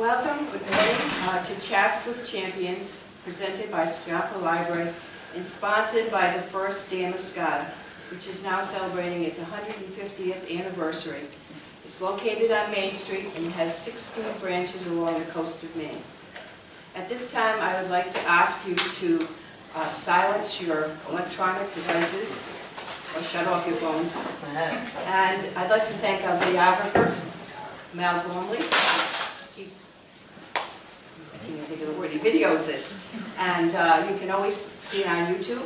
Welcome, good morning, uh, to Chats with Champions, presented by Skidompha Library and sponsored by the First Damariscotta, which is now celebrating its 150th anniversary. It's located on Main Street and has 16 branches along the coast of Maine. At this time, I would like to ask you to uh, silence your electronic devices or shut off your phones. And I'd like to thank our videographer, Mal Gormley. The word, he videos this. And uh, you can always see it on YouTube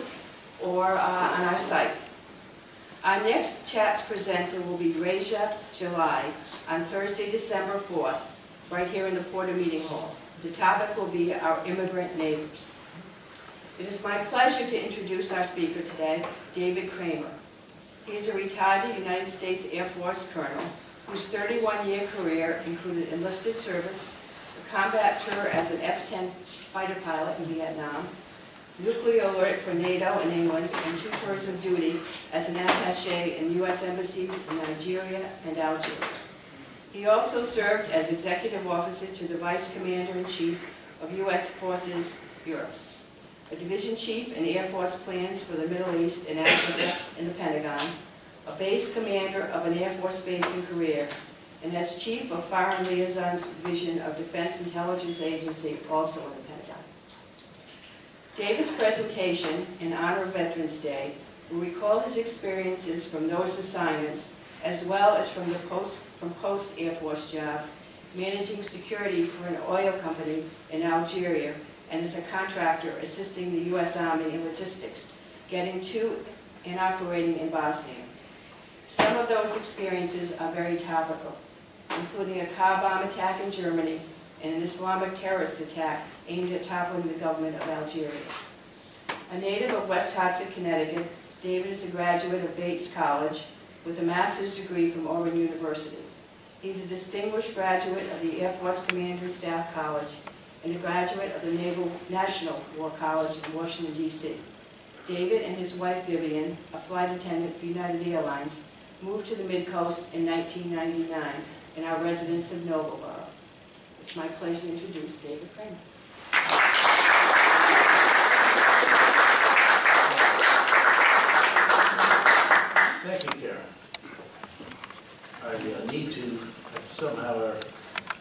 or uh, on our site. Our next Chats presenter will be Reja July on Thursday, December 4th, right here in the Porter Meeting Hall. The topic will be our immigrant neighbors. It is my pleasure to introduce our speaker today, David Kramer. He is a retired United States Air Force colonel whose 31-year career included enlisted service, combat tour as an F-100 fighter pilot in Vietnam, nuclear alert for NATO in England, and two tours of duty as an attaché in U.S. embassies in Nigeria and Algeria. He also served as executive officer to the Vice Commander-in-Chief of U.S. Forces Europe, a division chief in Air Force plans for the Middle East and Africa in the Pentagon, a base commander of an Air Force base in Korea, and as chief of Foreign Liaisons Division of Defense Intelligence Agency, also in the Pentagon. David's presentation in honor of Veterans Day will recall his experiences from those assignments as well as from the post, from post Air Force jobs, managing security for an oil company in Algeria and as a contractor assisting the U.S. Army in logistics, getting to and operating in Bosnia. Some of those experiences are very topical, including a car bomb attack in Germany and an Islamic terrorist attack aimed at toppling the government of Algeria. A native of West Hartford, Connecticut, David is a graduate of Bates College with a master's degree from Auburn University. He's a distinguished graduate of the Air Force Command and Staff College and a graduate of the Naval National War College in Washington, D.C. David and his wife Vivian, a flight attendant for United Airlines, moved to the Mid-Coast in 1999 and our residents of Nobleboro. It's my pleasure to introduce David Kramer. Thank you, Karen. I uh, need to, somehow our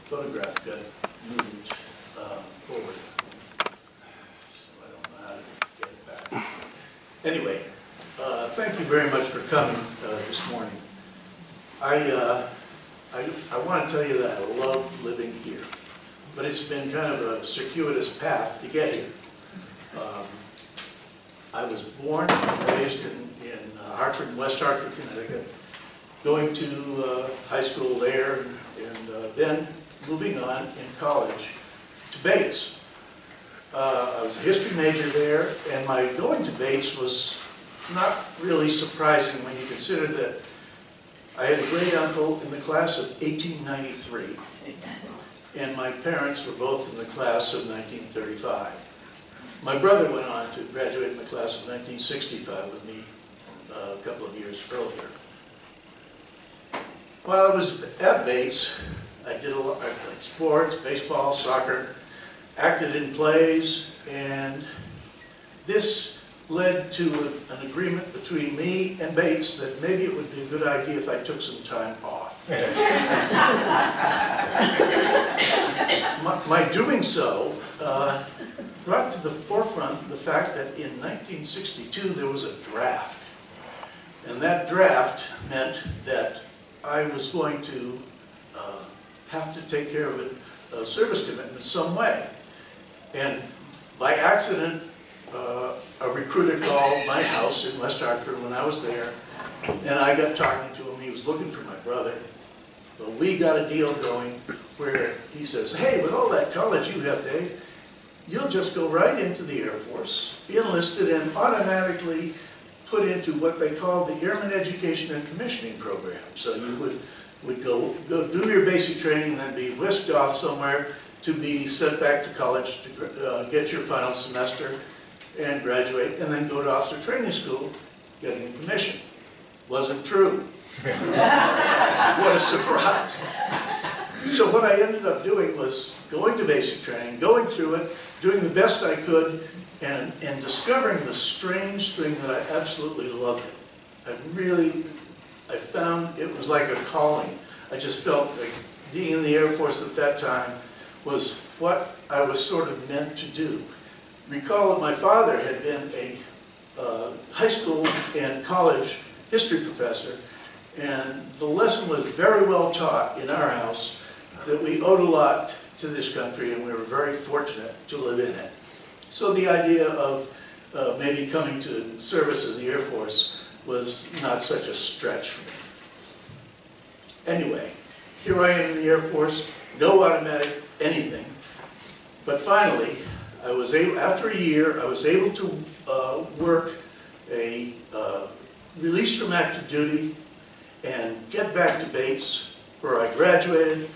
photograph got moved uh, forward. So I don't know how to get it back. Anyway, uh, thank you very much for coming uh, this morning. I, uh, I, I want to tell you that I love living here, but it's been kind of a circuitous path to get here. Um, I was born and raised in, in uh, Hartford, West Hartford, Connecticut, going to uh, high school there, and and, uh, then moving on in college to Bates. Uh, I was a history major there, and my going to Bates was not really surprising when you consider that I had a great uncle in the class of 1893, and my parents were both in the class of 1935. My brother went on to graduate in the class of 1965 with me uh, a couple of years earlier. While I was at Bates, I did a lot, I played sports, baseball, soccer, acted in plays, and this led to a- an agreement between me and Bates that maybe it would be a good idea if I took some time off. My my doing so uh, brought to the forefront the fact that in 1962, there was a draft. And that draft meant that I was going to uh, have to take care of a, a service commitment in some way. And by accident, uh, a recruiter called my house in West Hartford when I was there, and I got talking to him, he was looking for my brother. But we got a deal going where he says, hey, with all that college you have, Dave, you'll just go right into the Air Force, be enlisted, and automatically put into what they call the Airman Education and Commissioning Program. So you would, would go, go do your basic training, then be whisked off somewhere to be sent back to college to uh, get your final semester and graduate, and then go to officer training school, getting a commission. Wasn't true. What a surprise. so what I ended up doing was going to basic training, going through it, doing the best I could, and, and discovering the strange thing that I absolutely loved it. I really, I found it was like a calling. I just felt like being in the Air Force at that time was what I was sort of meant to do. Recall that my father had been a uh, high school and college history professor, and the lesson was very well taught in our house that we owed a lot to this country and we were very fortunate to live in it. So the idea of uh, maybe coming to service in the Air Force was not such a stretch for me. Anyway, here I am in the Air Force, no automatic anything. But finally, I was able, after a year, I was able to uh, work a uh, release from active duty and get back to Bates, where I graduated,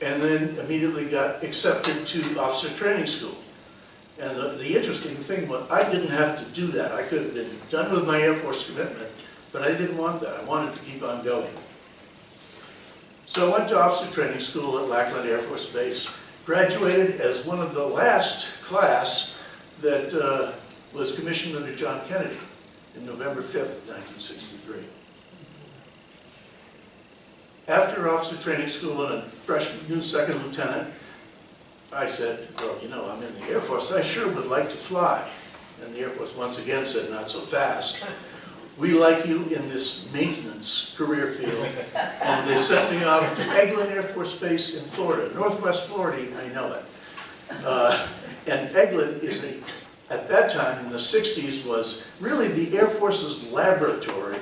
and then immediately got accepted to officer training school. And the, the interesting thing was, I didn't have to do that. I could have been done with my Air Force commitment, but I didn't want that. I wanted to keep on going. So I went to officer training school at Lackland Air Force Base, graduated as one of the last class that uh, was commissioned under John Kennedy in November 5th, 1963. After officer training school and a fresh new second lieutenant, I said, well, you know, I'm in the Air Force, I sure would like to fly. And the Air Force once again said, not so fast. We like you in this maintenance career field. And they sent me off to Eglin Air Force Base in Florida, Northwest Florida, may know it. Uh, And Eglin is a, at that time, in the 60s, was really the Air Force's laboratory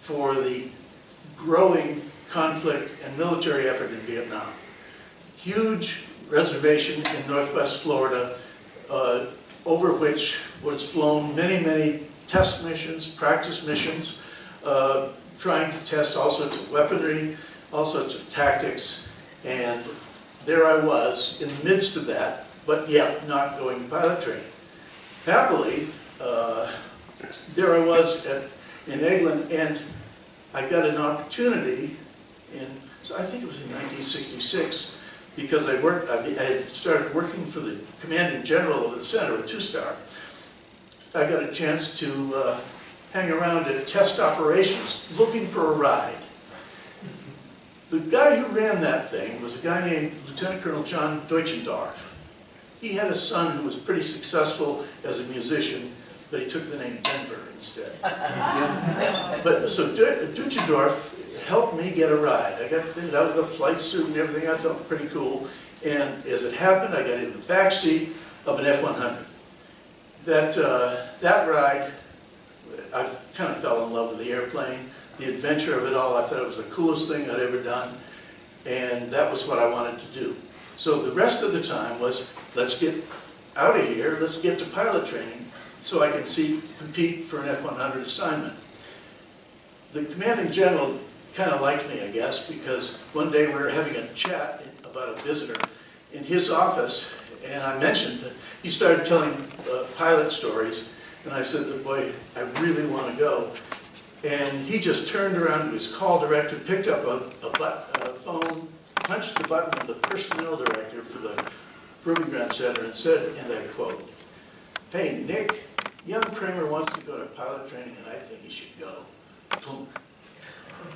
for the growing conflict and military effort in Vietnam. Huge reservation in northwest Florida, uh, over which was flown many, many test missions, practice missions, uh, trying to test all sorts of weaponry, all sorts of tactics, and there I was in the midst of that, but yet not going to pilot training. Happily, uh, there I was at, in Eglin, and I got an opportunity in, so I think it was in 1966, because I worked, I I had started working for the commanding general of the center, a two-star. I got a chance to uh, hang around at test operations, looking for a ride. The guy who ran that thing was a guy named Lieutenant Colonel John Deutschendorf. He had a son who was pretty successful as a musician, but he took the name Denver instead. But, so Deutschendorf helped me get a ride. I got fitted out with a flight suit and everything, I felt pretty cool. And as it happened, I got in the back seat of an F-100. That, uh, that ride, I kind of fell in love with the airplane, the adventure of it all. I thought it was the coolest thing I'd ever done, and that was what I wanted to do. So the rest of the time was, let's get out of here, let's get to pilot training, so I can see, compete for an F-100 assignment. The commanding general kind of liked me, I guess, because one day we were having a chat about a visitor in his office, and I mentioned that he started telling uh, pilot stories, and I said, boy, I really want to go. And he just turned around to his call director, picked up a, a, but, a phone, punched the button of the personnel director for the Proving Ground Center and said, and I quote, hey, Nick, young Kramer wants to go to pilot training and I think he should go. Plunk.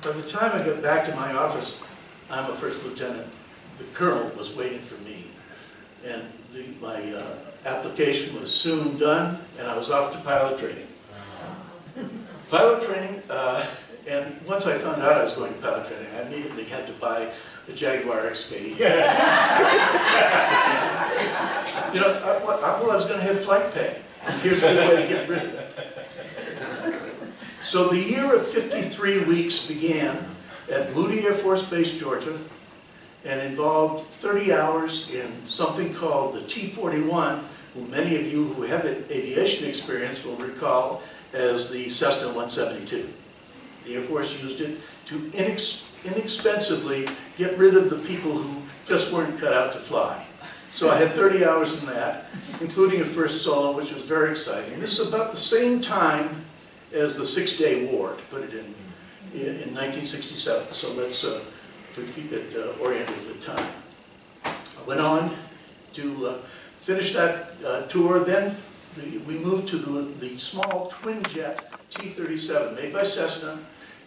By the time I got back to my office, I'm a first lieutenant, the colonel was waiting for me. And the, my uh, application was soon done, and I was off to pilot training. Pilot training, uh, and once I found out I was going to pilot training, I immediately had to buy a Jaguar XK. You know, I, well, I was gonna have flight pay. Here's the way to get rid of it. So the year of 53 weeks began at Moody Air Force Base, Georgia, and involved 30 hours in something called the T-41, who many of you who have aviation experience will recall as the Cessna 172. The Air Force used it to inex inexpensively get rid of the people who just weren't cut out to fly. So I had 30 hours in that, including a first solo, which was very exciting. This is about the same time as the Six-Day War, to put it in, in 1967. So let's uh, would keep it uh, oriented with time. I went on to uh, finish that uh, tour, then the- we moved to the, the small twin-jet T-37 made by Cessna.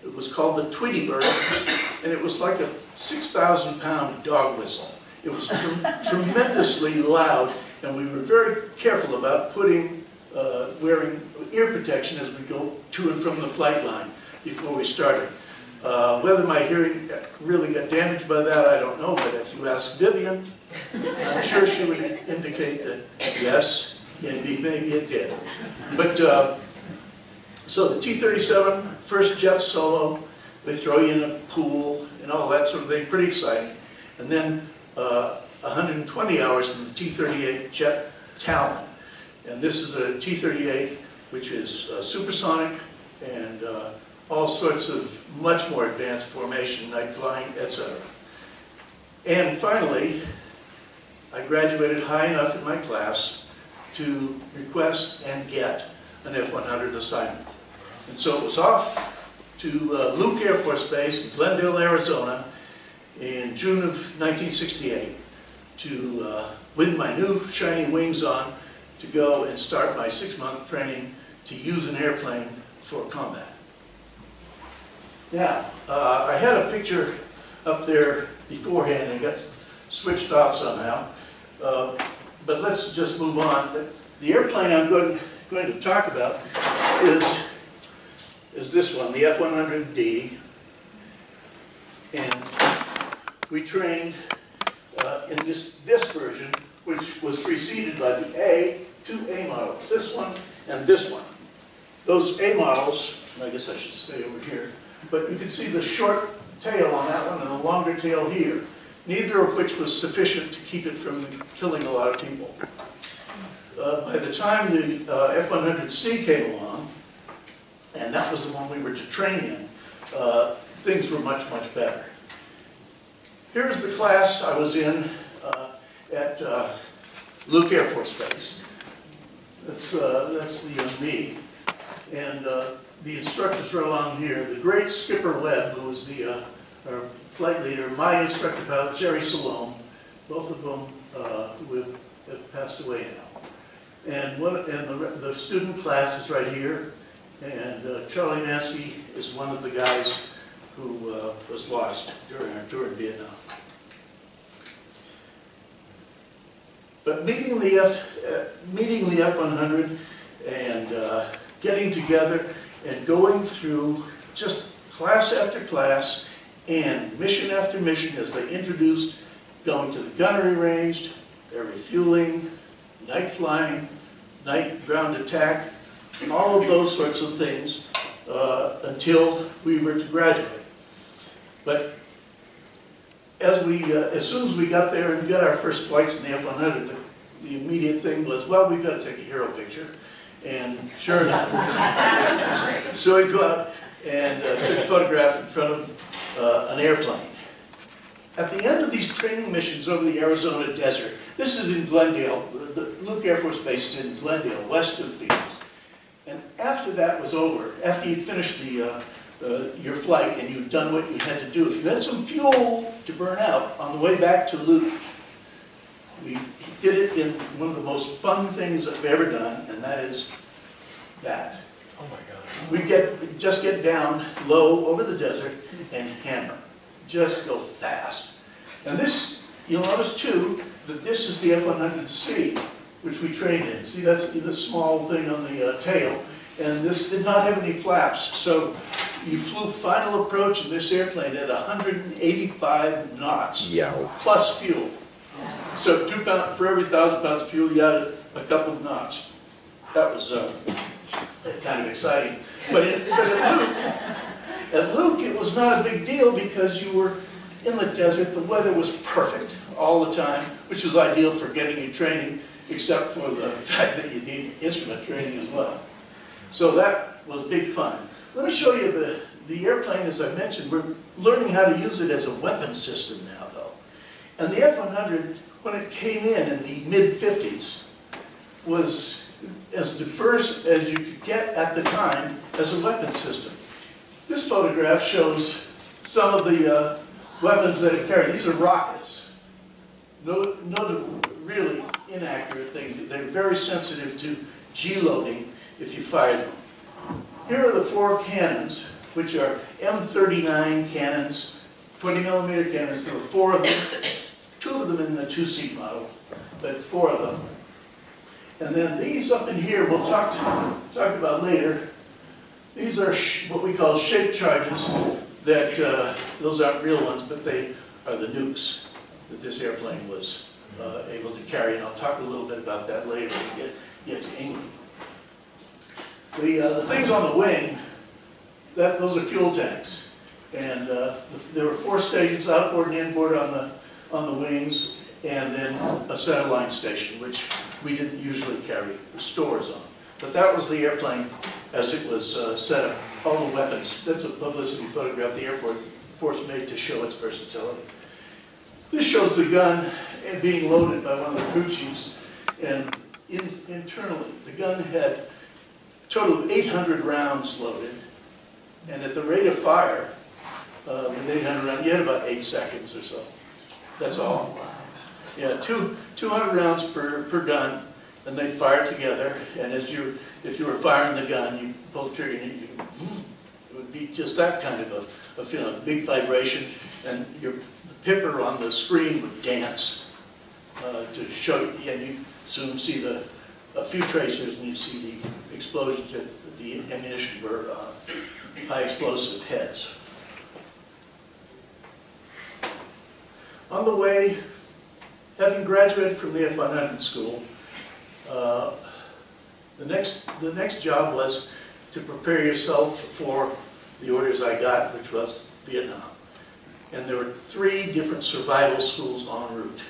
It was called the Tweety Bird, and it was like a 6,000-pound dog whistle. It was trem- tremendously loud, and we were very careful about putting, uh, wearing ear protection as we go to and from the flight line before we started. Uh, Whether my hearing really got damaged by that, I don't know, but if you ask Vivian, I'm sure she would indicate that, yes, maybe, maybe it did. But, uh, so the T-37, first jet solo, they throw you in a pool and all that sort of thing, pretty exciting. And then uh, 120 hours in the T-38 jet Talon. And this is a T-38, which is uh, supersonic and uh, all sorts of much more advanced formation, night flying, etc. And finally, I graduated high enough in my class to request and get an F-100 assignment. And so it was off to uh, Luke Air Force Base in Glendale, Arizona in June of 1968 to, uh, with my new shiny wings on, to go and start my six-month training to use an airplane for combat. Now, uh, I had a picture up there beforehand and got switched off somehow. Uh, But let's just move on. The- airplane I'm going, going to talk about is, is this one, the F-100D. And we trained uh, in this, this version, which was preceded by the A, two A models, this one and this one. Those A models, I guess I should stay over here, but you can see the short tail on that one and the longer tail here, neither of which was sufficient to keep it from killing a lot of people. Uh, By the time the uh, F-100C came along, and that was the one we were to train in, uh, things were much, much better. Here's the class I was in uh, at uh, Luke Air Force Base. That's, uh, that's the me. And uh, the instructors are along here. The great Skipper Webb, who was the, uh, our flight leader, my instructor pilot, Jerry Salome, both of them uh, who have- passed away now. And one, and the, the student class is right here. And uh, Charlie Mansky is one of the guys who uh, was lost during our tour in Vietnam. But meeting the F, uh, meeting the F-100 and uh, getting together and going through just class after class and mission after mission as they introduced going to the gunnery range, their refueling, night flying, night ground attack, and all of those sorts of things uh, until we were to graduate. But as we, uh, as soon as we got there and got our first flights in the F-100, the- the immediate thing was, well, we've got to take a hero picture. And sure enough. So we go out and uh, took a photograph in front of uh, an airplane. At the end of these training missions over the Arizona desert, this is in Glendale, the Luke Air Force Base is in Glendale, west of Phoenix. And after that was over, after you'd finished the, uh, uh, your flight and you'd done what you had to do, if you had some fuel to burn out on the way back to Luke, we did it in one of the most fun things I've ever done, and that is that. Oh my God. We'd get, just get down low over the desert and hammer, just go fast. And this, you'll notice too, that this is the F-100C, which we trained in. See, that's the small thing on the uh, tail, and this did not have any flaps, so you flew final approach in this airplane at 185 knots Yeah. plus fuel. So two pound, for every thousand pounds of fuel, you added a couple of knots. That was, uh, kind of exciting. But but at Luke, at Luke, it was not a big deal because you were in the desert, the weather was perfect all the time, which was ideal for getting you training, except for the fact that you need instrument training as well. So that was big fun. Let me show you the, the airplane, as I mentioned, we're learning how to use it as a weapon system now, though. And the F-100, when it came in in the mid-50s, was as diverse as you could get at the time as a weapon system. This photograph shows some of the, uh, weapons that it carried. These are rockets. No, no really inaccurate things. They're very sensitive to G-loading if you fire them. Here are the four cannons, which are M39 cannons, 20 millimeter cannons. There were four of them, two of them in the two-seat model, but four of them. And then these up in here, we'll talk, talk about later. These are what we call shape charges that, uh, those aren't real ones, but they are the nukes that this airplane was uh, able to carry. And I'll talk a little bit about that later when we get, get to England. The, uh, the things on the wing, that, those are fuel tanks. And uh, there were four stations, outboard and inboard on the, on the wings, and then a satellite station, which we didn't usually carry stores on. But that was the airplane as it was uh, set up, all the weapons. That's a publicity photograph the Air Force, made to show its versatility. This shows the gun being loaded by one of the crew chiefs, and in, internally, the gun had a total of 800 rounds loaded, and at the rate of fire, uh, with 800 rounds, you had about eight seconds or so. That's all. Yeah, two, 200 rounds per, per gun, and they'd fire together, and as you, if you were firing the gun, you pull the trigger, and you, it would be just that kind of a, a feeling, big vibration, and your, the pipper on the screen would dance uh, to show, and you soon see the, a few tracers, and you see the explosions, that the ammunition were uh, high explosive heads. On the way, having graduated from the F-100 school, uh, the next, the next job was to prepare yourself for the orders I got, which was Vietnam. And there were three different survival schools en route.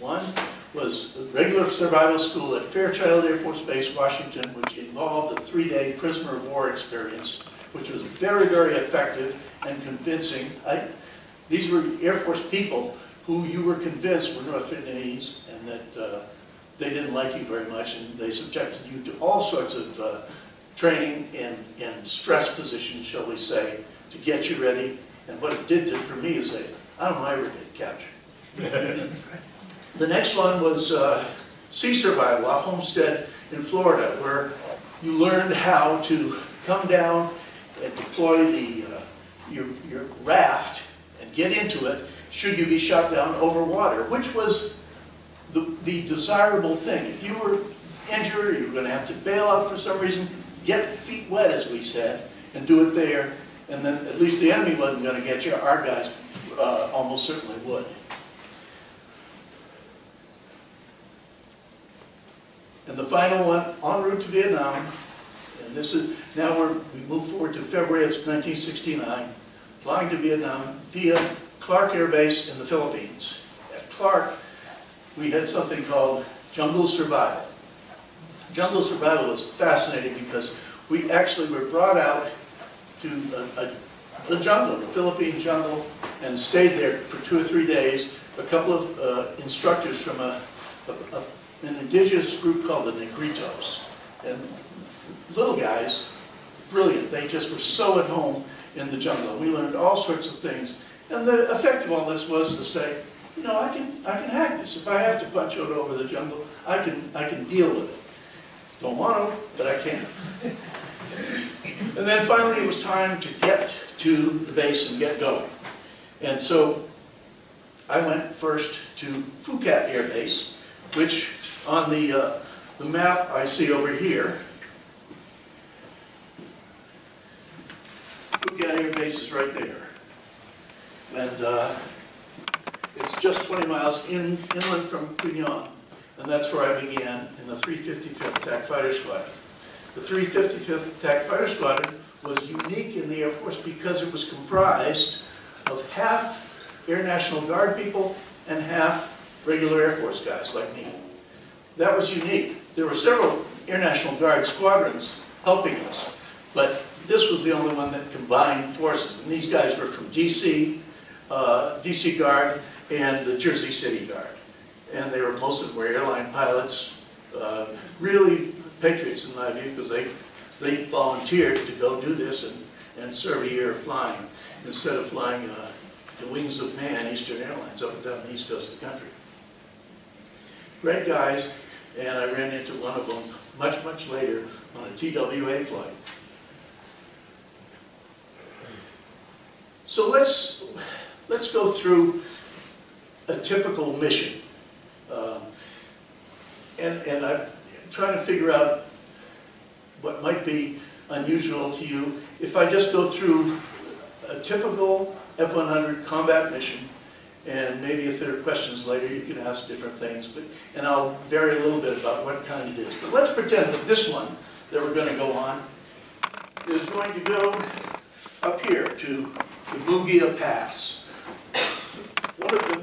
One was a regular survival school at Fairchild Air Force Base, Washington, which involved a three-day prisoner of war experience, which was very, very effective and convincing. I, these were Air Force people who you were convinced were North Vietnamese and that uh, they didn't like you very much and they subjected you to all sorts of uh, training and, and stress positions, shall we say, to get you ready. And what it did to, for me is say, I don't ever get captured. the next one was uh, sea survival off Homestead in Florida, where you learned how to come down and deploy the, uh, your, your raft and get into it should you be shot down over water, which was the, the desirable thing. If you were injured, or you were going to have to bail out for some reason, get feet wet, as we said, and do it there, and then at least the enemy wasn't going to get you. Our guys uh, almost certainly would. And the final one, en route to Vietnam, and this is, now we move forward to February of 1969, flying to Vietnam via Clark Air Base in the Philippines. At Clark, we had something called jungle survival. Jungle survival was fascinating because we actually were brought out to a, a, the jungle, the Philippine jungle, and stayed there for two or three days. A couple of uh, instructors from a, an indigenous group called the Negritos. And little guys, brilliant. They just were so at home in the jungle. We learned all sorts of things. And the effect of all this was to say, you know, I can, I can hack this. If I have to punch out over the jungle, I can, I can deal with it. Don't want to, but I can. and then finally it was time to get to the base and get going. And so I went first to Phu Cat Air Base, which on the, uh, the map I see over here, Phu Cat Air Base is right there. And uh, it's just 20 miles in, inland from Qui Nhon. And that's where I began in the 355th Attack Fighter Squadron. The 355th Attack Fighter Squadron was unique in the Air Force because it was comprised of half Air National Guard people and half regular Air Force guys like me. That was unique. There were several Air National Guard squadrons helping us, but this was the only one that combined forces. And these guys were from DC, uh, DC Guard, and the Jersey City Guard. And they were, most of them were airline pilots, uh, really patriots in my view, because they, they volunteered to go do this and, and serve a year of flying, instead of flying uh, the Wings of Man, Eastern Airlines, up and down the east coast of the country. Great guys, and I ran into one of them much, much later on a TWA flight. So let's, let's go through a typical mission. Um, And, and I'm trying to figure out what might be unusual to you. If I just go through a typical F-100 combat mission, and maybe if there are questions later, you can ask different things, but, and I'll vary a little bit about what kind it is. But let's pretend that this one that we're gonna go on is going to go up here to the Mugia Pass.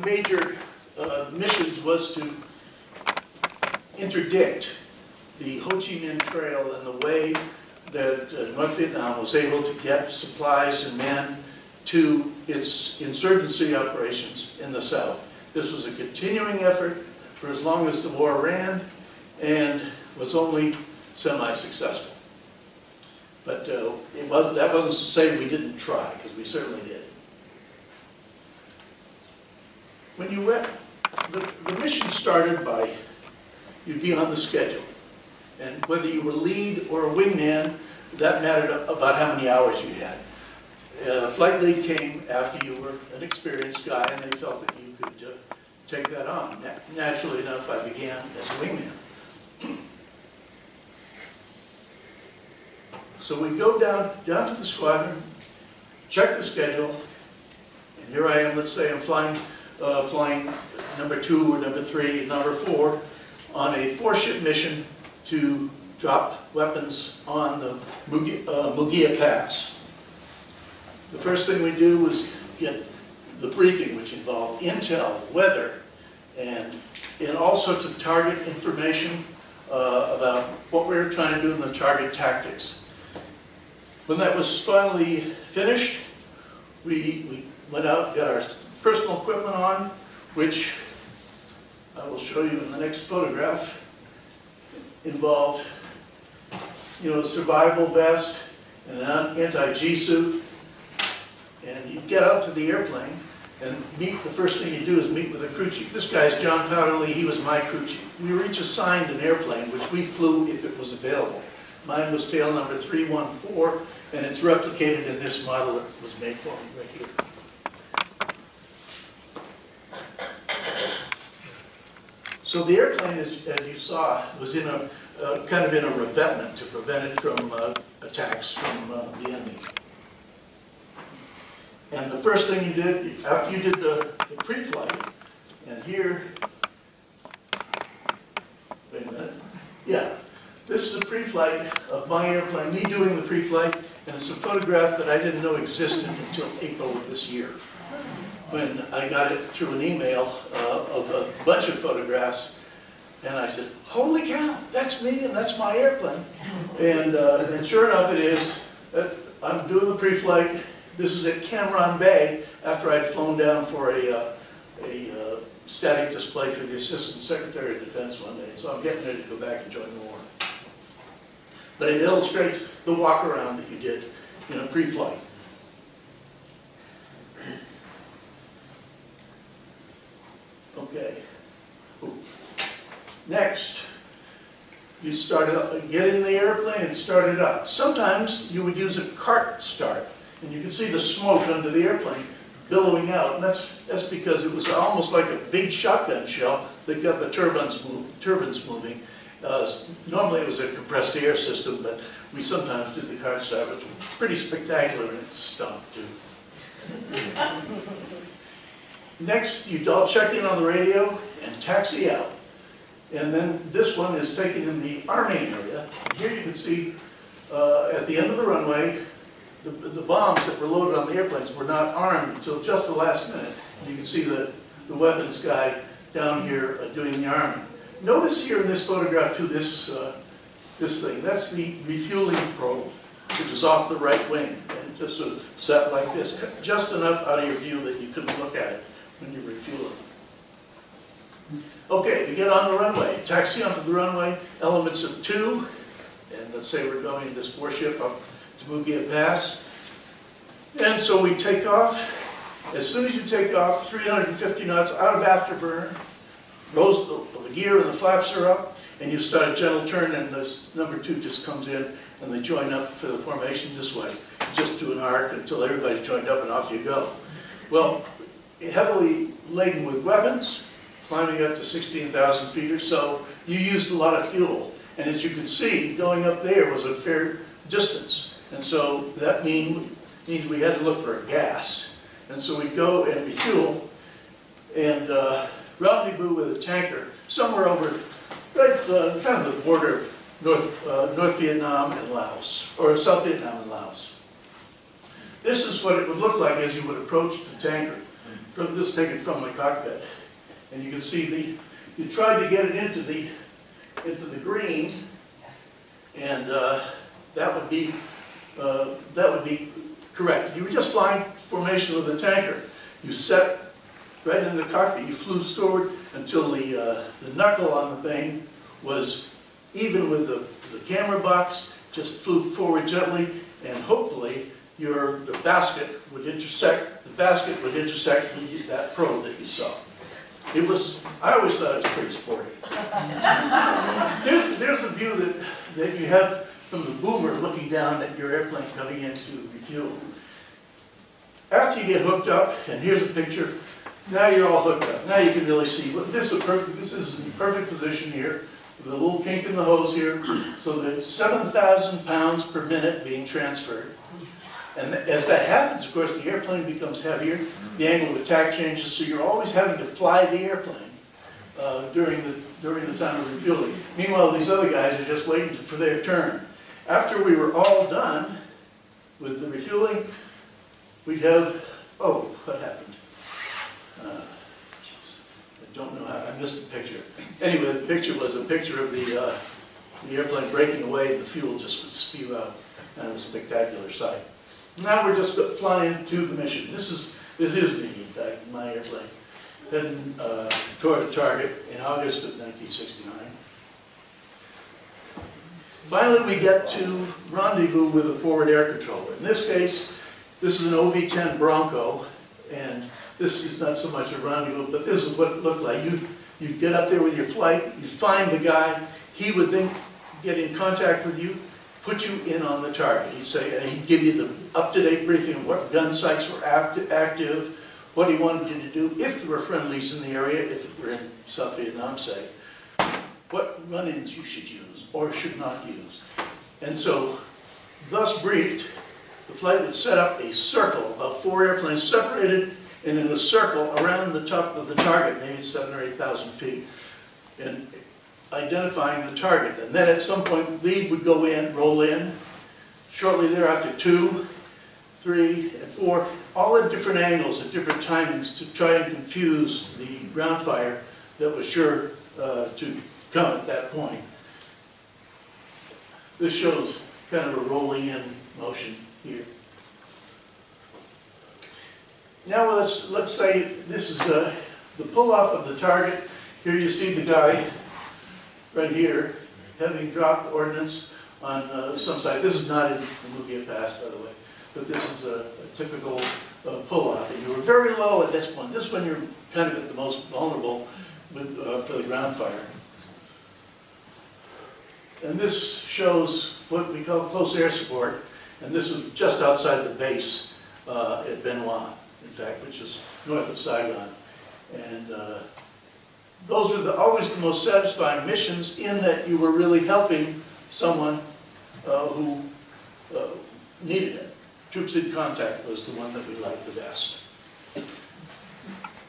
Major uh, missions was to interdict the Ho Chi Minh Trail and the way that uh, North Vietnam was able to get supplies and men to its insurgency operations in the south. This was a continuing effort for as long as the war ran and was only semi-successful. But uh, was, that wasn't to say we didn't try, because we certainly did. When you went, the, the mission started by, you'd be on the schedule. And whether you were lead or a wingman, that mattered about how many hours you had. Uh, Flight lead came after you were an experienced guy, and they felt that you could uh, take that on. Na- Naturally enough, I began as a wingman. So we go down, down to the squadron, check the schedule, and here I am, let's say I'm flying, uh, flying number two or number three, number four, on a four-ship mission to drop weapons on the Mugi- uh, Mugia Pass. The first thing we do was get the briefing, which involved intel, weather, and, and all sorts of target information uh, about what we were trying to do in the target tactics. When that was finally finished, we, we went out, got our personal equipment on, which I will show you in the next photograph, involved, you know, a survival vest and an anti-G suit. And you get out to the airplane and meet, the first thing you do is meet with a crew chief. This guy's John Powderly, he was my crew chief. We were each assigned an airplane, which we flew if it was available. Mine was tail number 314, and it's replicated in this model that was made for me right here. So the airplane, as, as you saw, was in a, uh, kind of in a revetment to prevent it from uh, attacks from uh, the enemy. And the first thing you did, after you did the, the pre-flight, and here, wait a minute, yeah, this is a pre-flight of my airplane, me doing the pre-flight, and it's a photograph that I didn't know existed until April of this year. When I got it through an email uh, of a bunch of photographs, and I said, holy cow, that's me and that's my airplane. And, uh, and sure enough it is, Uh, I'm doing the pre-flight, this is at Cam Ranh Bay, after I'd flown down for a, uh, a uh, static display for the Assistant Secretary of Defense one day, so I'm getting ready to go back and join the. But it illustrates the walk around that you did in a pre-flight. Okay. Next, you start up, get in the airplane and start it up. Sometimes you would use a cart start, and you can see the smoke under the airplane billowing out, and that's, that's because it was almost like a big shotgun shell that got the turbines, move, turbines moving. Uh, normally it was a compressed air system, but we sometimes did the start, which was pretty spectacular, and it stunk too. Next, you all check in on the radio and taxi out. And then this one is taken in the Army area. Here you can see uh, at the end of the runway, the, the bombs that were loaded on the airplanes were not armed until just the last minute. You can see the, the weapons guy down here uh, doing the arming. Notice here in this photograph to this, uh, this thing, that's the refueling probe, which is off the right wing. And just sort of set like this, just enough out of your view that you couldn't look at it when you're refueling. Okay, we get on the runway, taxi onto the runway, elements of two, and let's say we're going this four ship up to Mugia Pass. And so we take off, As soon as you take off, 350 knots out of afterburn, rows, the- gear and the flaps are up, and you start a gentle turn, and this number two just comes in, and they join up for the formation this way. Just do an arc until everybody's joined up, and off you go. Well, heavily laden with weapons, climbing up to 16,000 feet or so, you used a lot of fuel. And as you can see, going up there was a fair distance. And so that mean, means we had to look for a gas. And so we'd go and refuel and uh, rendezvous with a tanker somewhere over, right, uh, kind of the border of North, uh, North Vietnam and Laos, or South Vietnam and Laos. This is what it would look like as you would approach the tanker. From this taken from my cockpit. And you can see the, you tried to get it into the, into the green, and uh, that would be, uh, that would be correct. You were just flying formation of the tanker. You set right in the cockpit, you flew forward until the, uh, the knuckle on the thing was even with the, the camera box, just flew forward gently, and hopefully your, the basket would intersect, the basket would intersect the- that probe that you saw. It was, I always thought it was pretty sporty. There's, there's a view that, that you have from the boomer looking down at your airplane coming in to refuel. After you get hooked up, and here's a picture, now you're all hooked up. Now you can really see, this is perfect, this is in perfect position here, a little kink in the hose here, so seven thousand pounds per minute being transferred. And as that happens, of course, the airplane becomes heavier, the angle of attack changes, so you're always having to fly the airplane uh, during the, during the time of refueling. Meanwhile, these other guys are just waiting for their turn. After we were all done with the refueling, we'd have, oh, what happened? Uh, jeez, I don't know how, I missed the picture. Anyway, the picture was a picture of the, uh, the airplane breaking away, and the fuel just would spew out. And it was a spectacular sight. Now we're just flying to the mission. This is, this is me, in fact, my airplane, heading uh, toward a target in August of 1969. Finally, we get to rendezvous with a forward air controller. In this case, this is an OV-10 Bronco, and this is not so much a rendezvous, but this is what it looked like. You, you get up there with your flight, you'd find the guy, he would then get in contact with you, put you in on the target. He'd say, and he'd give you the up-to-date briefing of what gun sites were act- active, what he wanted you to do, if there were friendlies in the area, if it were in South Vietnam, say, what run-ins you should use or should not use. And so, thus briefed, the flight would set up a circle of four airplanes separated and in a circle around the top of the target, maybe seven or eight thousand feet, and identifying the target. And then at some point, lead would go in, roll in. Shortly thereafter, two, three, and four, all at different angles, at different timings, to try and confuse the ground fire that was sure uh, to come at that point. This shows kind of a rolling in motion here. Now let's, let's say this is uh, the pull-off of the target. Here you see the guy right here having dropped ordnance on uh, some site. This is not in Mugia Pass, by the way, but this is a a typical uh, pull-off. You were very low at this point. This one you're kind of at the most vulnerable with, uh, for the ground fire. And this shows what we call close air support, and this was just outside the base uh, at Bien Hoa, which is north of Saigon. And uh, those are the, always the most satisfying missions in that you were really helping someone uh, who uh, needed it. Troops in contact was the one that we liked the best.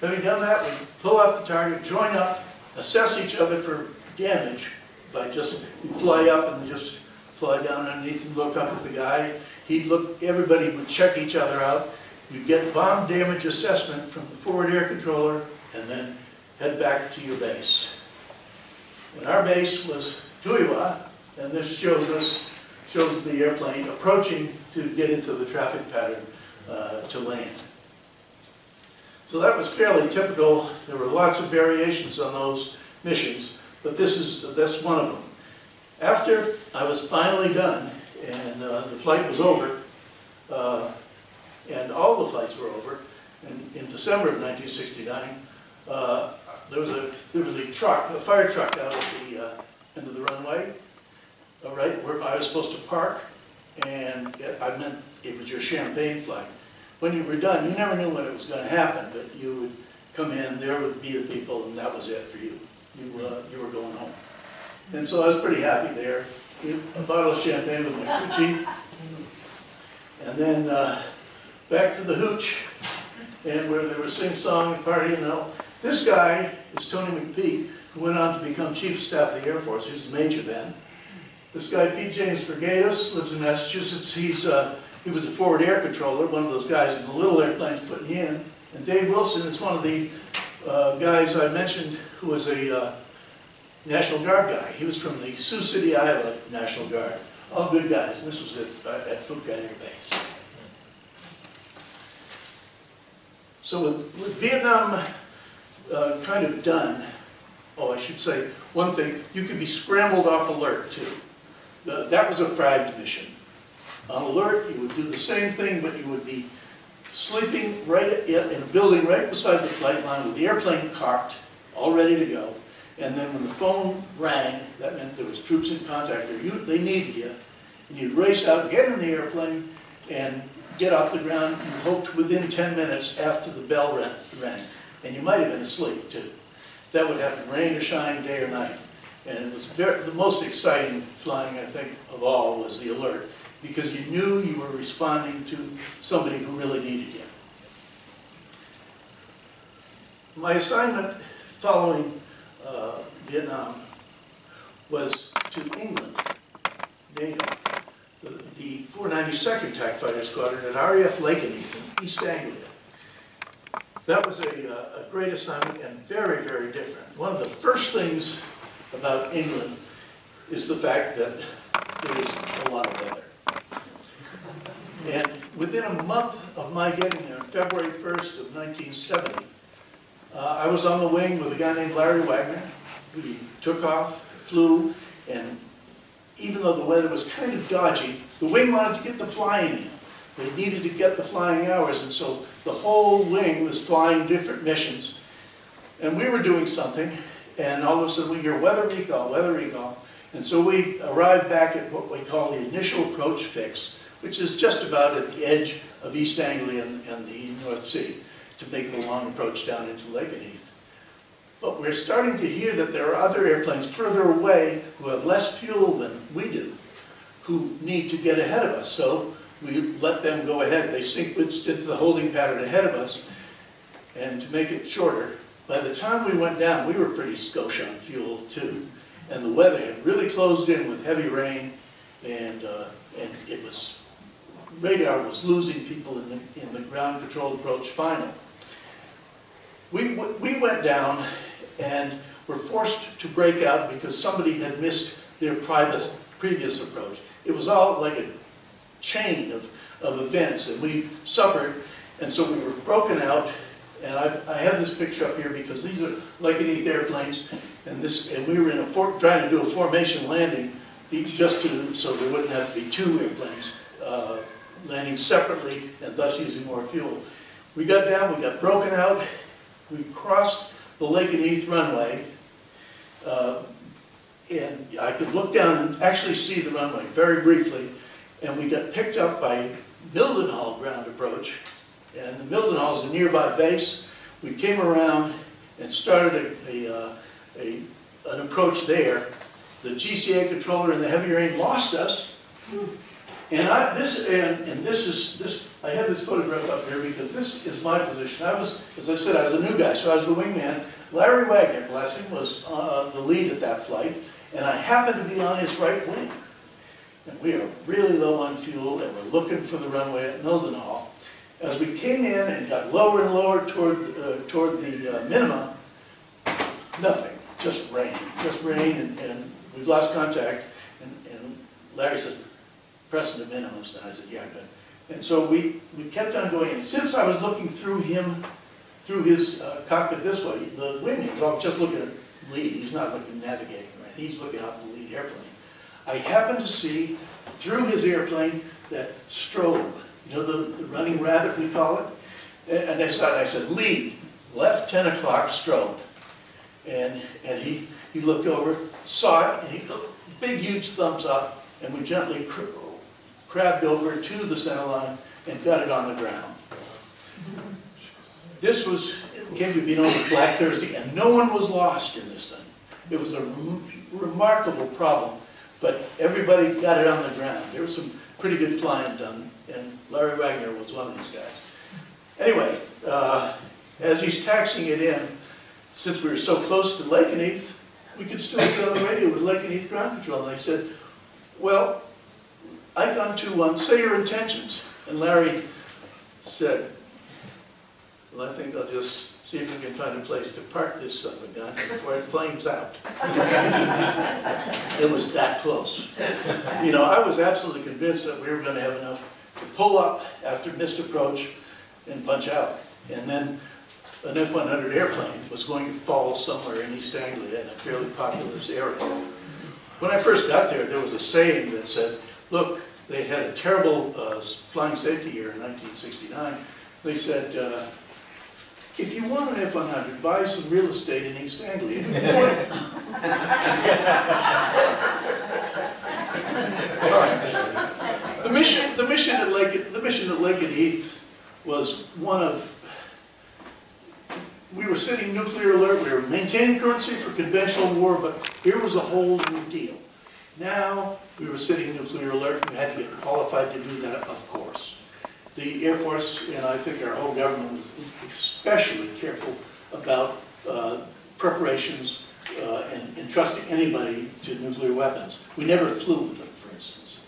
Having done that, we pull off the target, join up, assess each other for damage by just, fly up and just fly down underneath and look up at the guy. He'd look, everybody would check each other out. You'd get bomb damage assessment from the forward air controller and then head back to your base. When our base was Tuy Hoa, and this shows us, shows the airplane approaching to get into the traffic pattern uh, to land. So that was fairly typical. There were lots of variations on those missions, but this is, that's one of them. After I was finally done and uh, the flight was over, uh, and all the flights were over, and in December of 1969, uh, there was a, there was a truck, a fire truck out at the uh, end of the runway, right, where I was supposed to park, and it- I meant it was your champagne flight. When you were done, you never knew when it was gonna happen, but you would come in, there would be the people, and that was it for you. You, uh, you were going home. And so I was pretty happy there. A bottle of champagne with my coochie. And then, uh, back to the hooch, and where they were sing-song and partying and all. This guy is Tony McPeak, who went on to become Chief of Staff of the Air Force, he was a major then. This guy, Pete James Vergatus, lives in Massachusetts, he's, uh, he was a forward air controller, one of those guys in the little airplanes putting in. And Dave Wilson is one of the, uh, guys I mentioned who was a, uh, National Guard guy. He was from the Sioux City, Iowa National Guard. All good guys, and this was at, uh, at Air Base. So with, with Vietnam uh, kind of done, oh, I should say, one thing, you could be scrambled off alert too. The- That was a fragged mission. On alert, you would do the same thing, but you would be sleeping right in a building right beside the flight line with the airplane cocked, all ready to go. And then when the phone rang, that meant there was troops in contact, or you, they needed you. And you'd race out, get in the airplane, and get off the ground. You hoped within 10 minutes after the bell rang, rang. And you might have been asleep too. That would happen, rain or shine, day or night. And it was very, the most exciting flying, I think, of all was the alert, because you knew you were responding to somebody who really needed you. My assignment following uh, Vietnam was to England, NATO, the the 492nd TAC Fighter Squadron at RAF Lakenheath in East Anglia. That was a, uh, a great assignment and very, very different. One of the first things about England is the fact that there's a lot of weather. And within a month of my getting there, February 1st of 1970, uh, I was on the wing with a guy named Larry Wagner. We took off, flew, and even though the weather was kind of dodgy, the wing wanted to get the flying in. They needed to get the flying hours, and so the whole wing was flying different missions. And we were doing something, and all of a sudden we hear weather recall, weather recall. And so we arrived back at what we call the initial approach fix, which is just about at the edge of East Anglia and, and the North Sea to make the long approach down into Lakenheath. But we're starting to hear that there are other airplanes further away who have less fuel than we do, who need to get ahead of us. So we let them go ahead. They sequenced into the holding pattern ahead of us. And to make it shorter, by the time we went down, we were pretty skosh on fuel too. And the weather had really closed in with heavy rain, and, uh, and it was, radar was losing people in the, in the ground control approach final. We, we went down and were forced to break out because somebody had missed their private, previous approach. It was all like a chain of, of events, and we suffered, and so we were broken out, and I've, I have this picture up here because these are Legacy airplanes, and this, and we were in a, for, trying to do a formation landing, each just to, so there wouldn't have to be two airplanes, uh, landing separately and thus using more fuel. We got down, we got broken out, we crossed the Lakenheath runway, uh, and I could look down and actually see the runway very briefly, and we got picked up by Mildenhall ground approach, and the Mildenhall is a nearby base. We came around and started a, a, uh, a, an approach there. The GCA controller in the heavy rain lost us, and I, this, and, and this is, this, I have this photograph up here because this is my position. I was, as I said, I was a new guy, so I was the wingman. Larry Wagner, bless him, was uh, the lead at that flight, and I happened to be on his right wing. And we are really low on fuel, and we're looking for the runway at Mildenhall. As we came in and got lower and lower toward, uh, toward the uh, minima, nothing, just rain, just rain, and, and we've lost contact. And, and Larry said, pressing the minimums, and I said, yeah, good. And so we, we kept on going, and since I was looking through him, through his uh, cockpit this way, the wingman's all just looking at lead, he's not looking navigating, right? He's looking out the lead airplane. I happened to see through his airplane that strobe, you know, the, the running rabbit we call it, And and they said, I said, lead, left 10 o'clock strobe. And, and he, he looked over, saw it, and he, looked, big huge thumbs up, and we gently cr- crabbed over to the center line and got it on the ground. This was, came to be known as Black Thursday, and no one was lost in this thing. It was a rem- remarkable problem, but everybody got it on the ground. There was some pretty good flying done, and Larry Wagner was one of these guys. Anyway, uh, as he's taxing it in, since we were so close to Lake and we could still get on the radio with Lakenheath Ground Control. And they said, well, Icon 2-1, say your intentions. And Larry said, well, I think I'll just see if we can find a place to park this son of a gun before it flames out. It was that close. You know, I was absolutely convinced that we were gonna have enough to pull up after missed approach and punch out. And then an F-100 airplane was going to fall somewhere in East Anglia in a fairly populous area. When I first got there, there was a saying that said, look, they had a terrible uh, flying safety year in 1969. They said, uh, if you want an F-100, buy some real estate in East Anglia. Right. The mission, the mission at Lake, the mission at Lakenheath was one of, we were sitting nuclear alert, we were maintaining currency for conventional war, but here was a whole new deal. Now, we were sitting nuclear alert, we had to get qualified to do that, of course. The Air Force, and I think our whole government was especially careful about uh, preparations uh, and entrusting anybody to nuclear weapons. We never flew with them, for instance.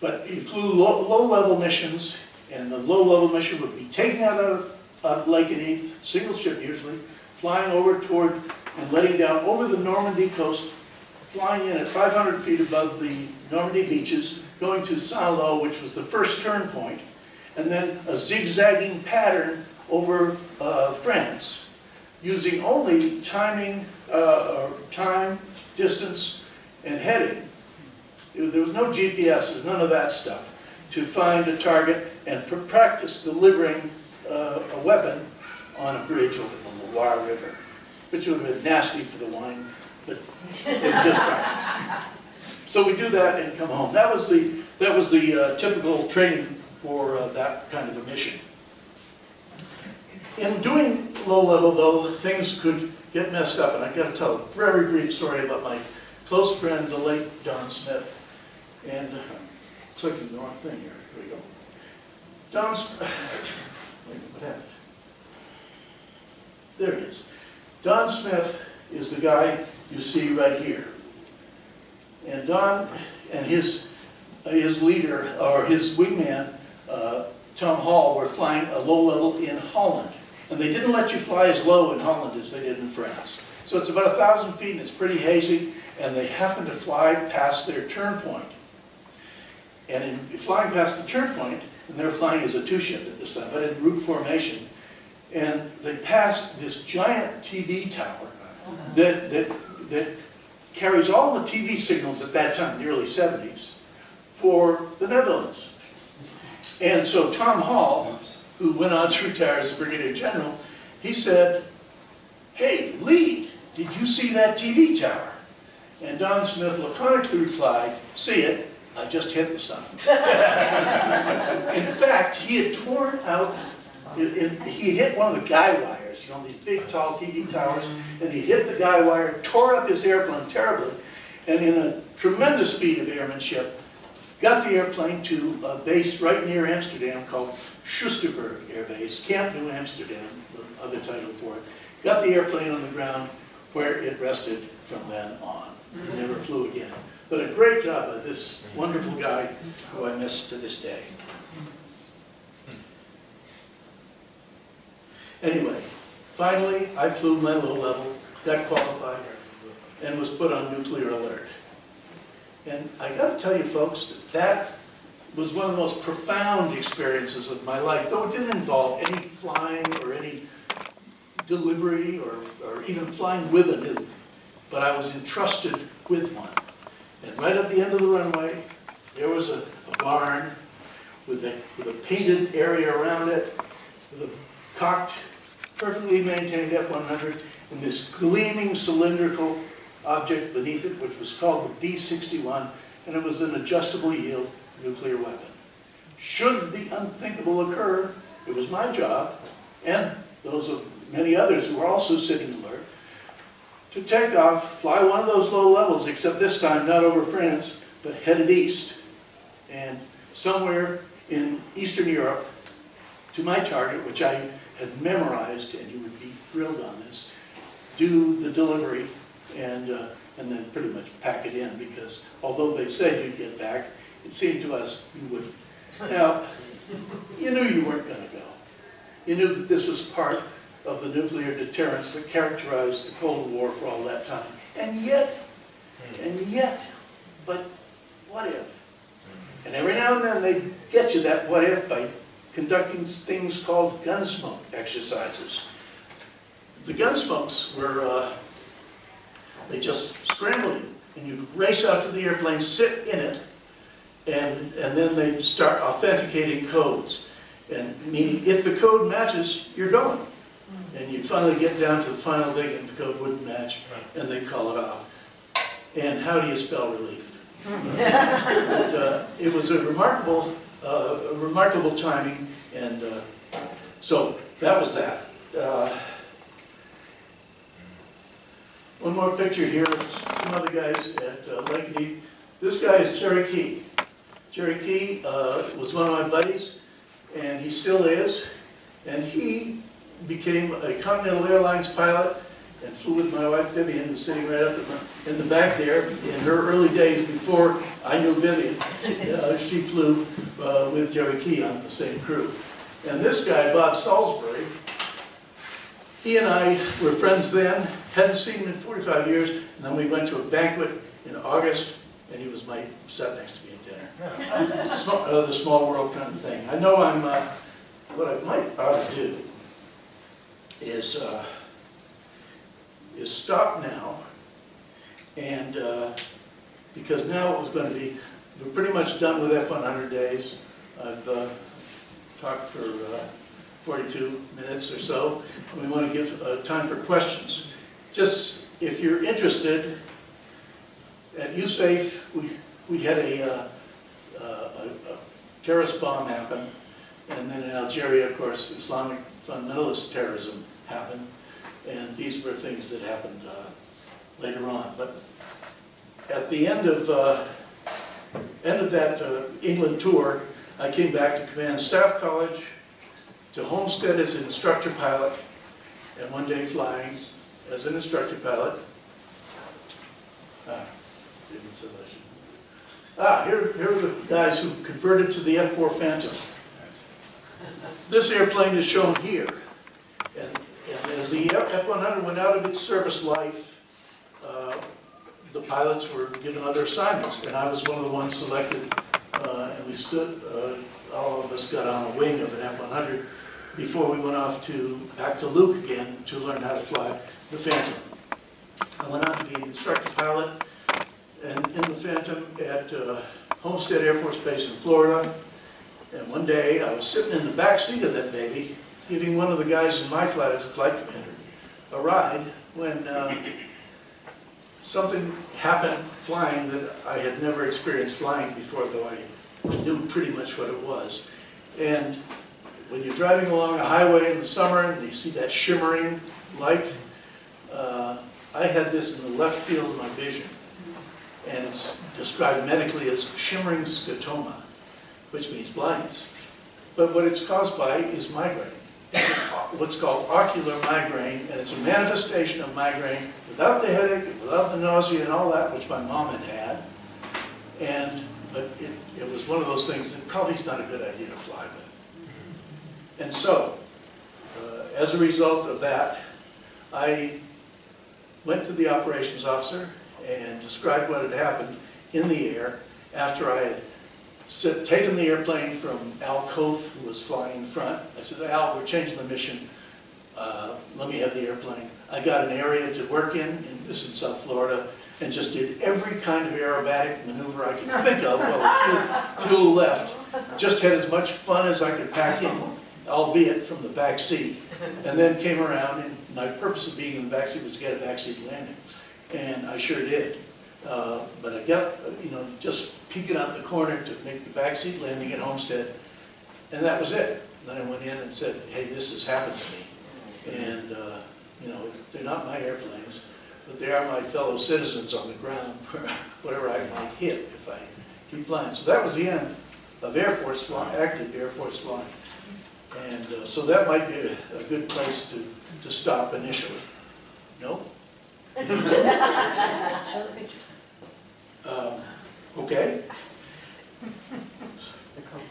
But you flew low, low-level missions, and the low-level mission would be taken out of, of Lakenheath, single ship usually, flying over toward and letting down over the Normandy coast, flying in at 500 feet above the Normandy beaches, going to Saint-Lô, which was the first turn point, and then a zigzagging pattern over uh, France, using only timing, uh, time, distance, and heading. There was no GPS, none of that stuff, to find a target and pr- practice delivering uh, a weapon on a bridge over the Loire River, which would have been nasty for the wine, but it was just practice. So we do that and come home. That was the, that was the uh, typical training for uh, that kind of a mission. In doing low level though, things could get messed up, and I've gotta tell a very brief story about my close friend, the late Don Smith. And uh, clicking the wrong thing here, here we go. Don, S- wait, what happened? There it is. Don Smith is the guy you see right here. And Don and his, his leader, or his wingman, uh, Tom Hall, were flying a low level in Holland. And they didn't let you fly as low in Holland as they did in France. So it's about a thousand feet and it's pretty hazy, and they happen to fly past their turn point. And in flying past the turn point, and they're flying as a two-ship at this time, but in route formation, and they passed this giant TV tower that, that, that carries all the TV signals at that time, the early 70s, for the Netherlands. And so Tom Hall, who went on to retire as a brigadier general, he said, hey, Lee, did you see that TV tower? And Don Smith laconically replied, see it, I just hit the sun. In fact, he had torn out, he hit one of the guy wires, you know, these big tall TV towers, and he hit the guy wire, tore up his airplane terribly, and in a tremendous feat of airmanship, got the airplane to a base right near Amsterdam called Soesterberg Air Base, Camp New Amsterdam, the other title for it. Got the airplane on the ground where it rested from then on. It Never flew again. But a great job by this wonderful guy who I miss to this day. Anyway, finally, I flew my low level, got qualified, and was put on nuclear alert. And I gotta tell you folks, that that was one of the most profound experiences of my life, though it didn't involve any flying or any delivery or, or even flying with a nuke. But I was entrusted with one. And right at the end of the runway, there was a, a barn with a, with a painted area around it. with a cocked, perfectly maintained F-100 and this gleaming cylindrical object beneath it, which was called the B-61, and it was an adjustable yield nuclear weapon. Should the unthinkable occur, it was my job, and those of many others who were also sitting alert, to take off, fly one of those low levels, except this time not over France, but headed east. And somewhere in Eastern Europe, to my target, which I had memorized, and you would be thrilled on this, do the delivery and, uh, and then pretty much pack it in, because although they said you'd get back, it seemed to us you wouldn't. Now, you knew you weren't gonna go. You knew that this was part of the nuclear deterrence that characterized the Cold War for all that time. And yet, and yet, but what if? And every now and then they get you that what if by conducting things called gunsmoke exercises. The gunsmokes were, uh, they just scramble you, and you'd race out to the airplane, sit in it, and, and then they'd start authenticating codes. And meaning, if the code matches, you're going. And you'd finally get down to the final thing, and the code wouldn't match, and they'd call it off. And how do you spell relief? But, uh, It was a remarkable, uh, remarkable timing, and uh, so that was that. One more picture here, of some other guys at uh, Lakenheath. This guy is Jerry Key. Jerry Key uh, was one of my buddies, and he still is. And he became a Continental Airlines pilot and flew with my wife Vivian, who's sitting right up in the, in the back there. In her early days, before I knew Vivian, uh, she flew uh, with Jerry Key on the same crew. And this guy, Bob Salisbury, he and I were friends then, hadn't seen him in 45 years, and then we went to a banquet in August, and he was my, sat next to me at dinner. Small- uh, The small world kind of thing. I know I'm, uh, what I might ought to do is, uh, is stop now, and, uh, because now it was going to be, we're pretty much done with F-100 days. I've uh, talked for uh, 42 minutes or so, and we want to give uh, time for questions. Just, if you're interested, at USAFE, we, we had a, uh, uh, a terrorist bomb happen, and then in Algeria, of course, Islamic fundamentalist terrorism happened, and these were things that happened uh, later on. But at the end of, uh, end of that uh, England tour, I came back to Command and Staff College, to Homestead as an instructor pilot, and one day flying as an instructor pilot. Ah, didn't say that. Ah, here, here are the guys who converted to the F-4 Phantom. This airplane is shown here. And, and as the F-100 went out of its service life, uh, the pilots were given other assignments, and I was one of the ones selected, uh, and we stood, uh, all of us got on a wing of an F-100 before we went off to, back to Luke again to learn how to fly the Phantom. I went on to be an instructor pilot and in the Phantom at uh, Homestead Air Force Base in Florida. And one day, I was sitting in the back seat of that baby, giving one of the guys in my flight as a flight commander a ride, when uh, something happened flying that I had never experienced flying before, though I knew pretty much what it was. And when you're driving along a highway in the summer and you see that shimmering light, uh, I had this in the left field of my vision. And it's described medically as shimmering scotoma, which means blindness. But what it's caused by is migraine. It's what's called ocular migraine, and it's a manifestation of migraine without the headache, without the nausea and all that, which my mom had had. And, but it, it was one of those things that probably is not a good idea to fly with. And so, uh, as a result of that, I went to the operations officer and described what had happened in the air after I had taken the airplane from Al Koth, who was flying in front. I said, Al, we're changing the mission. Uh, Let me have the airplane. I got an area to work in, in this in South Florida, and just did every kind of aerobatic maneuver I could think of while fuel- fuel left. Just had as much fun as I could pack in. Albeit from the back seat, and then came around, and my purpose of being in the back seat was to get a back seat landing, and I sure did. Uh, But I got, you know, just peeking out the corner to make the back seat landing at Homestead, and that was it. Then I went in and said, hey, this has happened to me. And, uh, you know, they're not my airplanes, but they are my fellow citizens on the ground, whatever I might hit if I keep flying. So that was the end of Air Force flying, active Air Force flying. And uh, so that might be a, a good place to, to stop initially. No? Show the pictures. Um, Okay.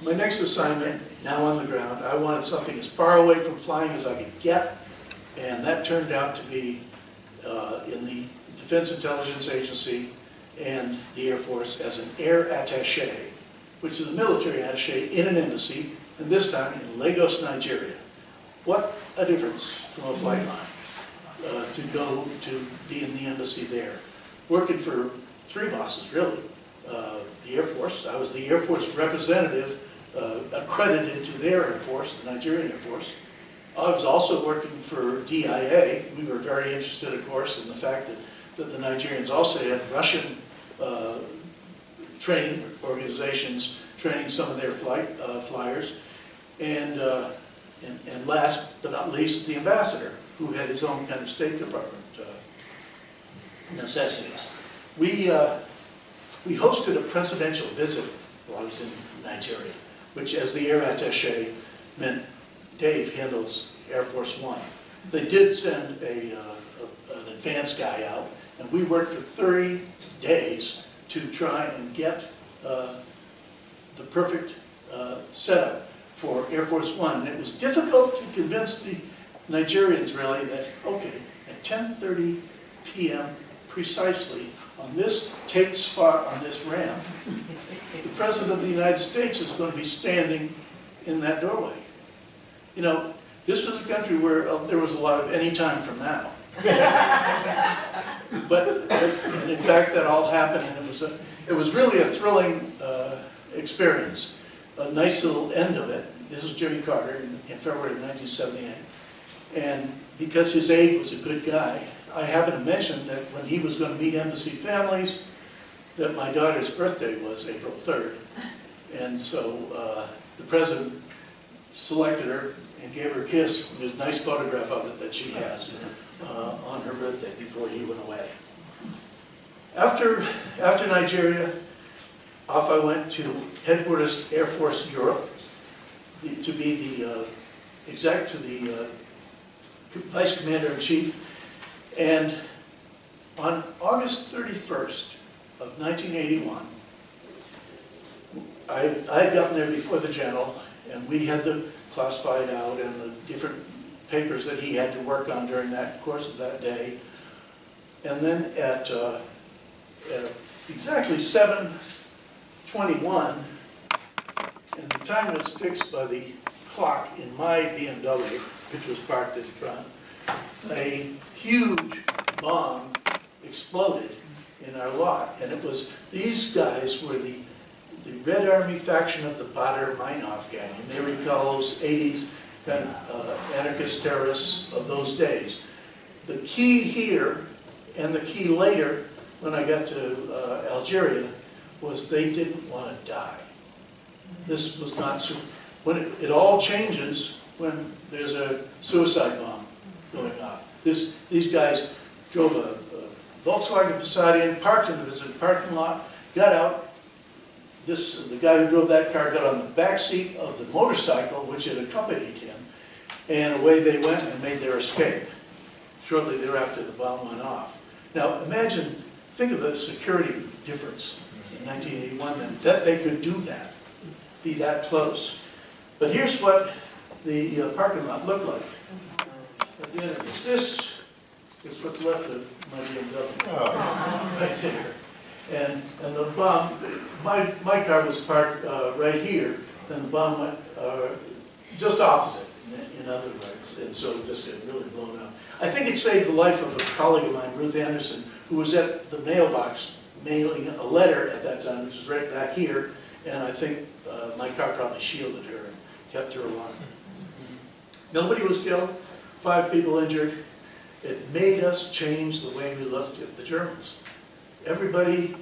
My next assignment, now on the ground, I wanted something as far away from flying as I could get, and that turned out to be uh, in the Defense Intelligence Agency and the Air Force as an air attaché, which is a military attaché in an embassy, and this time in Lagos, Nigeria. What a difference from a flight line uh, to go to be in the embassy there. Working for three bosses, really. Uh, The Air Force, I was the Air Force representative uh, accredited to their Air Force, the Nigerian Air Force. I was also working for DIA. We were very interested, of course, in the fact that, that the Nigerians also had Russian uh, training organizations training some of their flight, uh, flyers. And, uh, and, and last but not least, the ambassador, who had his own kind of State Department uh, necessities. We, uh, we hosted a presidential visit while I was in Nigeria, which as the air attaché meant Dave handles Air Force One. They did send a, uh, a- an advance guy out, and we worked for 30 days to try and get uh, the perfect uh, setup for Air Force One. And it was difficult to convince the Nigerians really that, okay, at 10:30 PM precisely, on this taped spot on this ramp, the President of the United States is going to be standing in that doorway. You know, this was a country where uh, there was a lot of any time from now. But, in fact, that all happened, and it was a, it was really a thrilling uh, experience. A nice little end of it. This is Jimmy Carter in in February of 1978. And because his aide was a good guy, I happened to mention that when he was going to meet embassy families, that my daughter's birthday was April 3rd. And so uh, the president selected her and gave her a kiss. There's a nice photograph of it that she has uh, on her birthday before he went away. After, after Nigeria, off I went to headquarters Air Force Europe the- to be the uh, exec to the uh, vice commander-in-chief. And on August 31st of 1981, I, I had gotten there before the general, and we had the classified out and the different papers that he had to work on during that course of that day. And then at, uh, at exactly 7:21, and the time was fixed by the clock in my BMW, which was parked in front, a huge bomb exploded in our lot. And it was, these guys were the, the Red Army faction of the Baader Meinhof gang. And they recall those 80s kind of uh, anarchist terrorists of those days. The key here and the key later, when I got to uh, Algeria, was they didn't want to die. This was not, when it, it all changes when there's a suicide bomb going off. This, these guys drove a a Volkswagen Passat in, parked in the parking lot, got out. This, the guy who drove that car got on the back seat of the motorcycle which had accompanied him, and away they went and made their escape. Shortly thereafter, the bomb went off. Now, imagine, think of the security difference in 1981 then, that they could do that, be that close. But here's what the uh, parking lot looked like. At the end of this, this is what's left of my BMW, right there. And, and the bomb, my, my car was parked uh, right here, and the bomb went uh, just opposite, in- in other words, and so it just got really blown up. I think it saved the life of a colleague of mine, Ruth Anderson, who was at the mailbox mailing a letter at that time, which is right back here, and I think uh, my car probably shielded her and kept her alive. Nobody was killed, five people injured. It made us change the way we looked at the Germans. Everybody,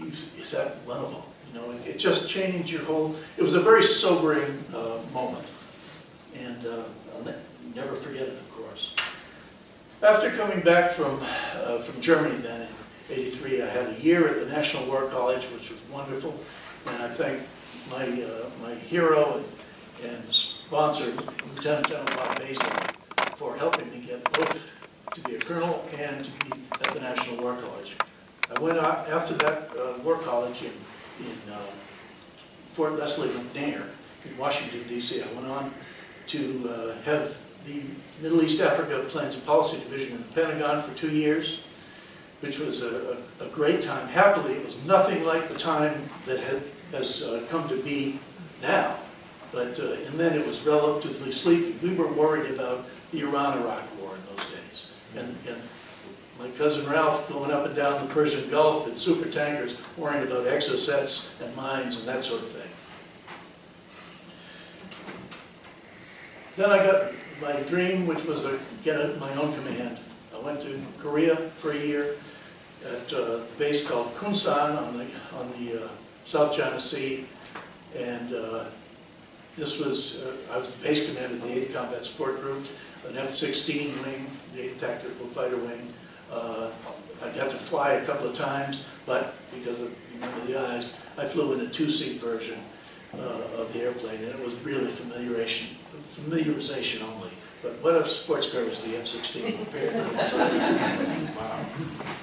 is that one of them? You know, it- it just changed your whole, it was a very sobering uh, moment. And uh, I'll ne- never forget it, of course. After coming back from, uh, from Germany then 83, I had a year at the National War College, which was wonderful. And I thank my, uh, my hero and, and sponsor, Lieutenant General Bob Mason, for helping me get both to be a colonel and to be at the National War College. I went out, after that uh, War College in, in uh, Fort Leslie McNair in Washington DC, I went on to uh, have the Middle East Africa Plans and Policy Division in the Pentagon for two years, which was a, a great time. Happily, it was nothing like the time that had, has uh, come to be now. But, uh, and then it was relatively sleepy. We were worried about the Iran-Iraq war in those days. And, and my cousin Ralph going up and down the Persian Gulf in super tankers, worrying about Exocets and mines and that sort of thing. Then I got my dream, which was to get my own command. I went to Korea for a year at uh, a base called Kunsan on the, on the uh, South China Sea. And uh, this was, uh, I was the base commander of the 8th Combat Support Group, an F-16 wing, the 8th Tactical Fighter Wing. Uh, I got to fly a couple of times, but because of, remember the eyes, I flew in a two-seat version of the airplane, and it was really familiarization, familiarization only. But what a sports car was the F-16 compared to that?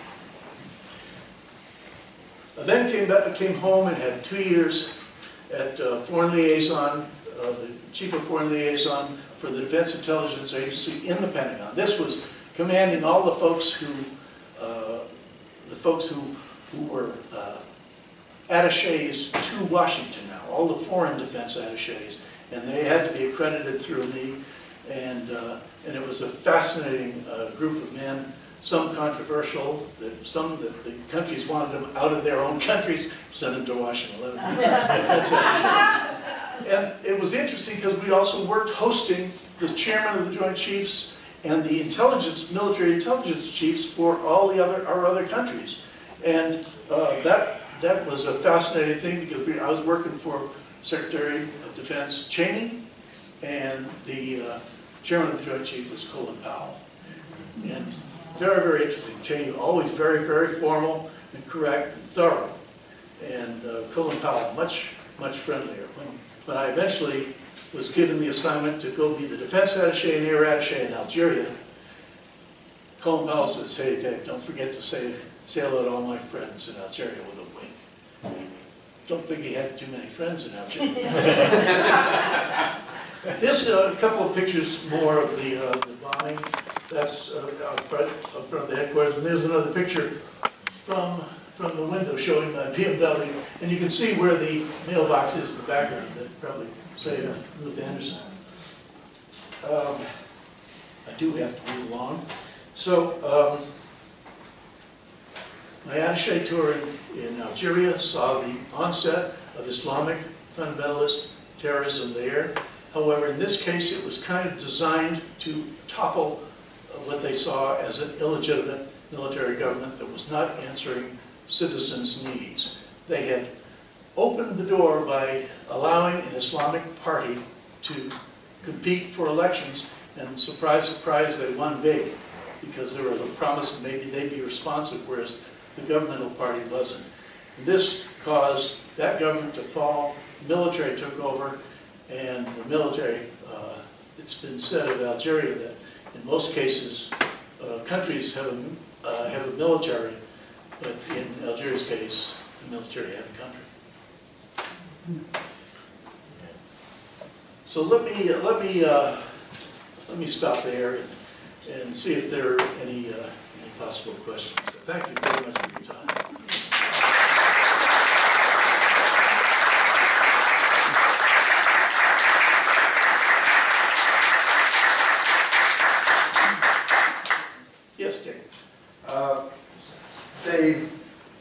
I then came back, came home and had two years at uh, Foreign Liaison, uh, the Chief of Foreign Liaison for the Defense Intelligence Agency in the Pentagon. This was commanding all the folks who, uh, the folks who, who were uh, attaches to Washington now, all the foreign defense attaches, and they had to be accredited through me, and, uh, and it was a fascinating uh, group of men, some controversial, some that the countries wanted them out of their own countries, sent them to Washington. let them-. And it was interesting because we also worked hosting the chairman of the Joint Chiefs and the intelligence, military intelligence chiefs for all the other, our other countries. And uh, that, that was a fascinating thing because we, I was working for Secretary of Defense Cheney and the uh, chairman of the Joint Chiefs was Colin Powell. And very, very interesting. Cheney, always very, very formal and correct and thorough. And uh, Colin Powell, much, much friendlier. When, when I eventually was given the assignment to go be the defense attaché and air attaché in Algeria, Colin Powell says, hey, Dave, don't forget to say, say hello to all my friends in Algeria with a wink. Don't think he had too many friends in Algeria. This, uh, a couple of pictures more of the, uh, the bombing, that's uh, out front, out front of the headquarters, and there's another picture from, from the window showing my BMW, and you can see where the mailbox is in the background, that probably say uh, Ruth Anderson. Um, I do have to move along. So, um, my attaché tour in, in Algeria saw the onset of Islamic fundamentalist terrorism there. However, in this case, it was kind of designed to topple what they saw as an illegitimate military government that was not answering citizens' needs. They had opened the door by allowing an Islamic party to compete for elections, and surprise, surprise, they won big, because there was a promise that maybe they'd be responsive, whereas the governmental party wasn't. This caused that government to fall, the military took over, and the military, uh, it's been said of Algeria that most cases, uh, countries have a, uh, have a military, but in Algeria's case, the military had a country. So let me, uh, let me, uh, let me stop there and, and see if there are any, uh, any possible questions. Thank you very much for your time. Yes, Dick? Uh, Dave,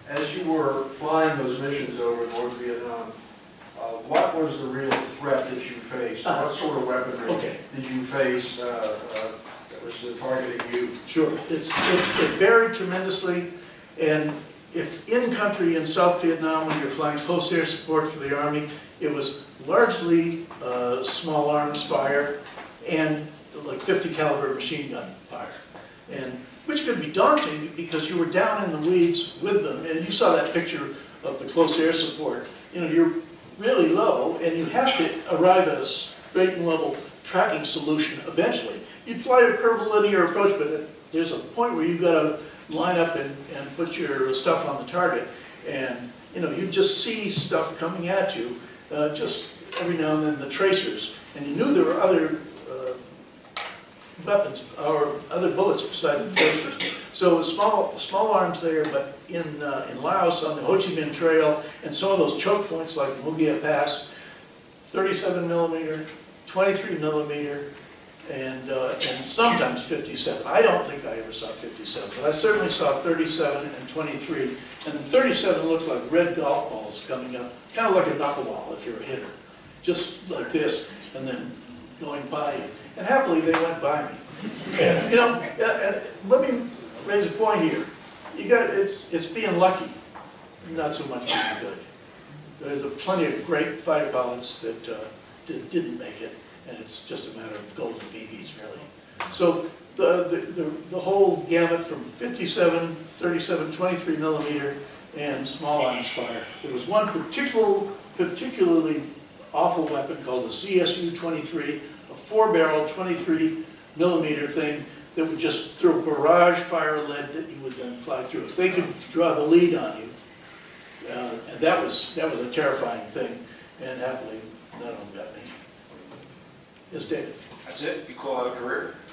as you were flying those missions over North Vietnam, uh, what was the real threat that you faced? What sort of weaponry Okay. did you face? targeting you. Sure, it's, it's- it tremendously, and if in-country in South Vietnam, when you're flying close air support for the Army, it was largely uh, small arms fire and like 50 caliber machine gun fire. And, which could be daunting because you were down in the weeds with them, and you saw that picture of the close air support. You know, you're really low, and you have to arrive at a straight and level tracking solution eventually. You'd fly a curvilinear approach, but there's a point where you've got to line up and, and put your stuff on the target. And, you know, you just see stuff coming at you, uh, just every now and then the tracers. And you knew there were other uh, weapons, or other bullets beside the tracers. So small, small arms there, but in, uh, in Laos on the Ho Chi Minh Trail, and some of those choke points like Mu Gia Pass, 37 millimeter, 23 millimeter, and, uh, and sometimes 57. I don't think I ever saw 57, but I certainly saw 37 and 23. And 37 looked like red golf balls coming up, kind of like a knuckleball if you're a hitter, just like this, and then going by you. And happily, they went by me. And, You know, uh, uh, let me raise a point here. You got, it's, it's being lucky, not so much being good. There's a plenty of great fighter pilots that uh, that didn't make it, and it's just a matter of golden BBs, really. So the, the, the the whole gamut from 57, 37, 23 millimeter, and small arms fire. There was one particular, particularly awful weapon called the ZSU-23, a four-barrel 23 millimeter thing that would just throw barrage fire lead that you would then fly through. If they could draw the lead on you, uh, and that was, that was a terrifying thing, and happily, none of them got me. Yes, David? That's it? You call it a career?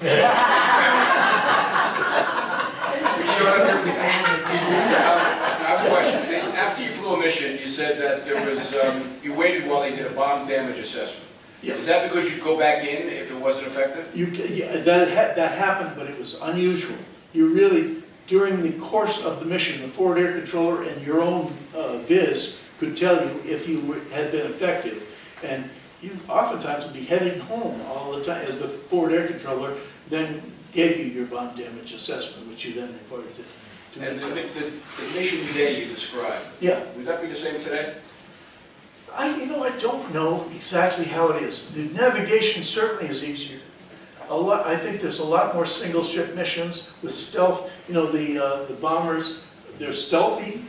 You showed up here for that. I have a question. After you flew a mission, you said that there was, um, you waited while they did a bomb damage assessment. Yes. Is that because you'd go back in if it wasn't effective? You, yeah, that, ha- that happened, but it was unusual. You really, during the course of the mission, the forward air controller and your own uh, viz could tell you if you were- had been effective. And you oftentimes would be heading home all the time, as the forward air controller then gave you your bomb damage assessment, which you then reported to. to And the, the, the mission today you described, Yeah, would that be the same today? I, you know, I don't know exactly how it is. The navigation certainly is easier. A lot, I think there's a lot more single ship missions with stealth, you know, the, uh, the bombers, they're stealthy,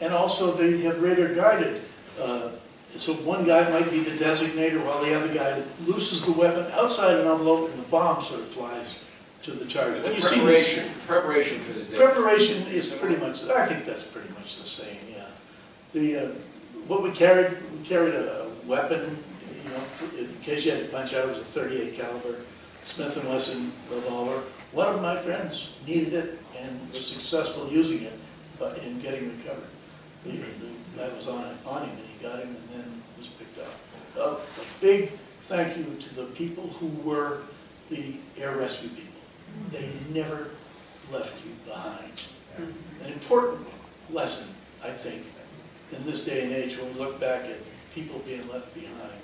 and also they have radar guided. Uh, So one guy might be the designator while the other guy looses the weapon outside an envelope and the bomb sort of flies to the target. When you see these- preparation, preparation for the day. Preparation is pretty much, I think that's pretty much the same, yeah. The, uh, what we carried, we carried a weapon, you know, in case you had to punch out, it was a 38 caliber Smith and Wesson revolver. One of my friends needed it and was successful using it, in getting recovered. The the guy was on, on him he got him and then was picked up. Uh, A big thank you to the people who were the air rescue people. They never left you behind. An important lesson, I think, in this day and age, when we look back at people being left behind.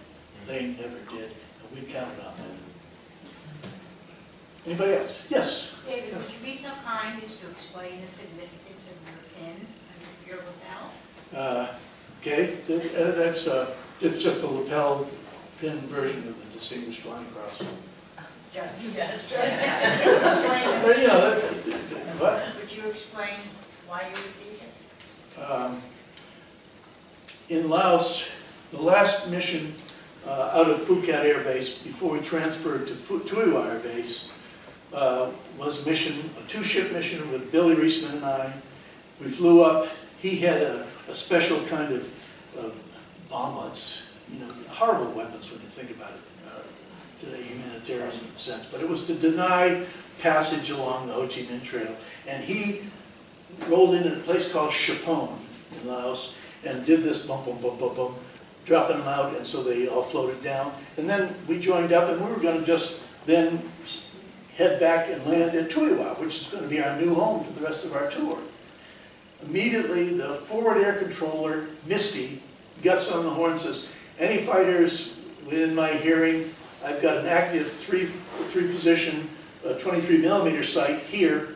They never did, and we counted on them. Anybody else? Yes? David, would you be so kind as to explain the significance of your pin and your lapel? Uh, Okay, uh, that's, uh, it's just a lapel pin version of the Distinguished Flying Cross. Yes. Uh, Explain, You know, that- what? would you explain why you received it? Um, In Laos, the last mission uh, out of Phu Cat Air Base, before we transferred to Phu- Tui Air Base, uh, was a mission, a two-ship mission with Billy Reisman and I. We flew up, he had a, a special kind of, of bombers, you know, horrible weapons when you think about it, uh, today humanitarian sense, but it was to deny passage along the Ho Chi Minh Trail. And he rolled in at a place called Tchepone in Laos and did this bump, bump, bump, bump, bump, dropping them out, and so they all floated down. And then we joined up, and we were gonna just then head back and land in Tuy Hoa, which is gonna be our new home for the rest of our tour. Immediately, the forward air controller, Misty, gets on the horn says, any fighters within my hearing, I've got an active three, three position a 23 millimeter sight here,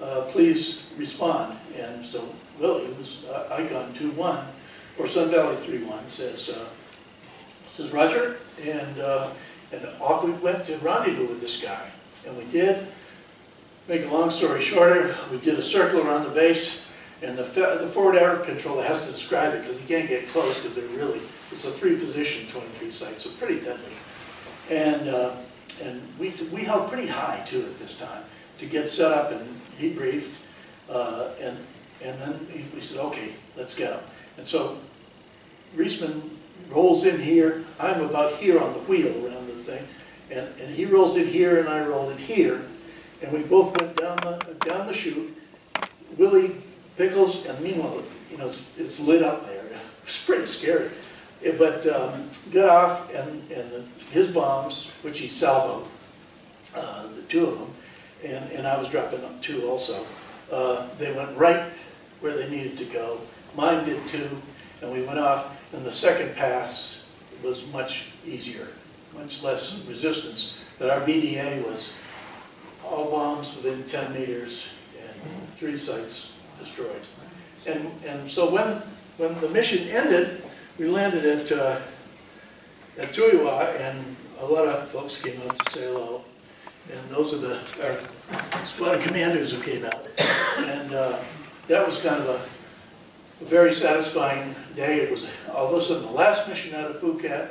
uh, please respond. And so Willie was uh, Icon 2-1, or Sun Valley 3-1, says, uh, says Roger, and, uh, and off we went to rendezvous with this guy. And we did, make a long story shorter, we did a circle around the base, and the, the forward air controller has to describe it, because you can't get close, because they're really, it's a three-position 23 site, so pretty deadly. And, uh, and we, we held pretty high too at this time, to get set up, and he briefed, uh, and, and then he- we said, okay, let's go. And so Reisman rolls in here, I'm about here on the wheel around the thing, and, and he rolls it here and I roll it here, and we both went down the, down the chute. Willie Pickles, and meanwhile, you know, it's- it's lit up there, it's pretty scary. But, um, off and, and the- his bombs, which he salvoed, uh, the two of them, and, and I was dropping them two also, uh, they went right where they needed to go. Mine did too, and we went off, and the second pass was much easier, much less resistance. But our BDA was all bombs within 10 meters and three sites destroyed. And, and so when, when the mission ended, we landed at, uh, at Tuy Hoa, and a lot of folks came out to say hello. And those are the, our squad commanders who came out. And uh, that was kind of a a very satisfying day. It was all of a sudden the last mission out of Phu Cat,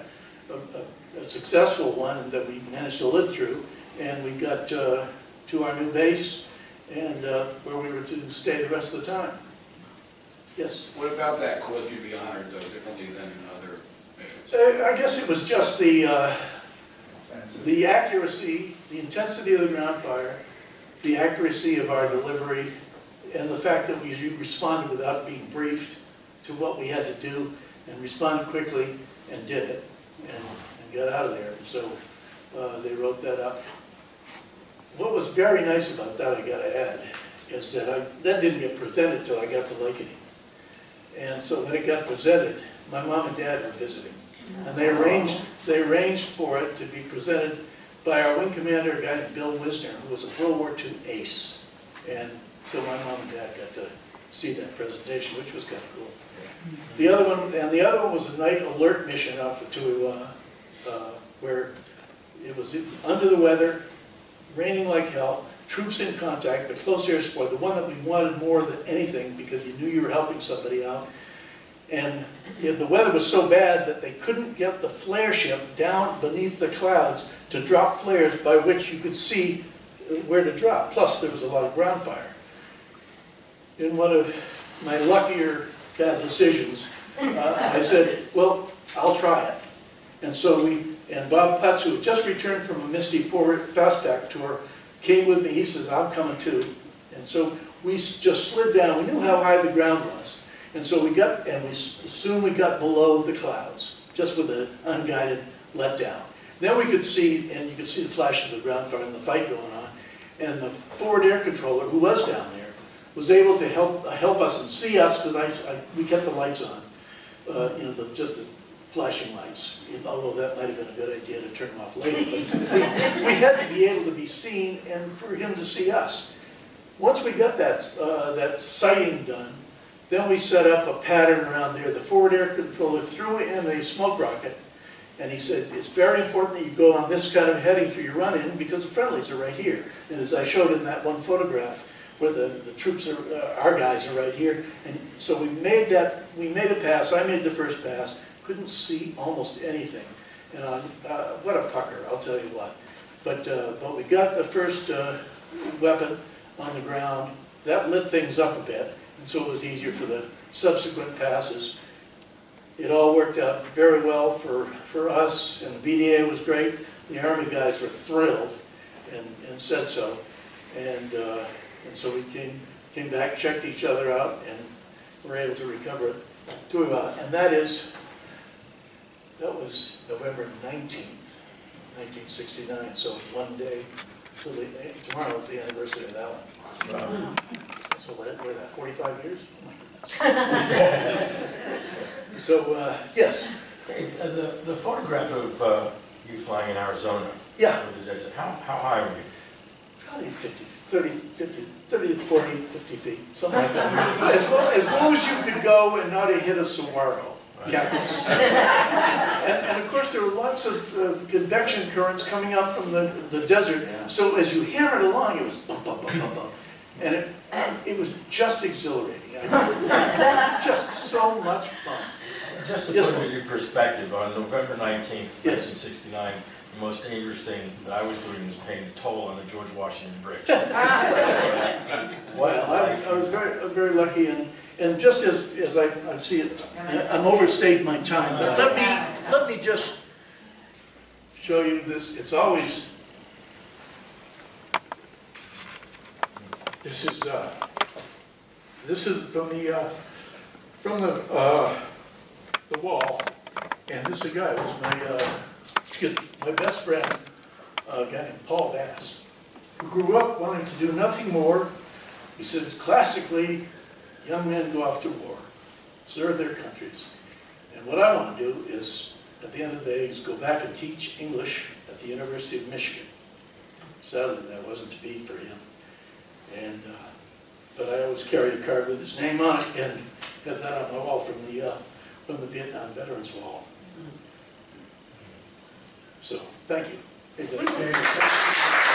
a, a- a successful one that we managed to live through. And we got uh, to our new base and uh, where we were to stay the rest of the time. Yes? What about that caused you to be honored though differently than other missions? Uh, I guess it was just the, uh, the accuracy, the intensity of the ground fire, the accuracy of our delivery, and the fact that we responded without being briefed to what we had to do, and responded quickly and did it, and, and got out of there. So, uh, they wrote that up. What was very nice about that, I gotta add, is that I, that didn't get presented till I got to Lakenheath. And so when it got presented, my mom and dad were visiting. And they arranged, they arranged for it to be presented by our wing commander, a guy named Bill Wisner, who was a World War II ace. And so my mom and dad got to see that presentation, which was kind of cool. The other one, and the other one was a night alert mission off of Tuy Hoa, uh, where it was under the weather, raining like hell, troops in contact, but close air support, the one that we wanted more than anything because you knew you were helping somebody out. And the weather was so bad that they couldn't get the flare ship down beneath the clouds to drop flares by which you could see where to drop. Plus, there was a lot of ground fire. In one of my luckier bad decisions, uh, I said, well, I'll try it. And so we, and Bob Putz, who had just returned from a Misty Forward Fastback tour, came with me, he says, I'm coming too. And so we just slid down, we knew how high the ground was. And so we got, and we, soon we got below the clouds, just with an unguided letdown. Then we could see, and you could see the flash of the ground fire and the fight going on. And the forward air controller, who was down there, was able to help, help us and see us, because I, I, we kept the lights on. Uh, you know, the, just the flashing lights, although that might have been a good idea to turn them off later. But we, had to be able to be seen and for him to see us. Once we got that, uh, that sighting done, then we set up a pattern around there. The forward air controller threw in a smoke rocket, and he said, it's very important that you go on this kind of heading for your run-in because the friendlies are right here. And as I showed in that one photograph, where the, the troops are, uh, our guys are right here. And so we made that, we made a pass, I made the first pass, couldn't see almost anything. And, uh, uh, what a pucker, I'll tell you what. But, uh, but we got the first, uh, weapon on the ground, that lit things up a bit, and so it was easier for the subsequent passes. It all worked out very well for, for us, and the BDA was great. The Army guys were thrilled and, and said so. And, uh, and so we came, came back, checked each other out, and were able to recover it to about, and that is, that was November nineteenth, nineteen sixty-nine, so one day, so the, tomorrow is the anniversary of that one. So what, what is that, forty-five years? Oh my goodness. So, uh, yes, Hey, uh, the, the photograph of uh, you flying in Arizona. yeah, the desert, How, how high were you? probably 50, 30, 50, 30 to 40, 50 feet, something like that. As low, as low as you could go and not hit a saguaro, cactus. And, and of course, there were lots of uh, convection currents coming up from the, the desert, so as you hammered along, it was bump, bump, bump, bump, bump. And it, it was just exhilarating. I- Just so much fun. Just to Yes, put it in perspective, on November nineteenth, Yes. nineteen sixty-nine, the most dangerous thing that I was doing was paying the toll on the George Washington Bridge. Well, I was, I was very, very lucky, and, and just as, as I, I see it, I'm overstayed my time, but let me, let me just show you this, it's always, this is, uh, this is from the, uh, from the, uh, the wall, and this is a guy was my, uh, excuse me, my best friend, a guy named Paul Bass, who grew up wanting to do nothing more he says, classically, young men go off to war, serve their countries. And what I want to do is, at the end of the day, is go back and teach English at the University of Michigan. Sadly, that wasn't to be for him. And, uh, but I always carry a card with his name on it and have that on my wall from the, uh, from the Vietnam Veterans Wall. So thank you. Thank you.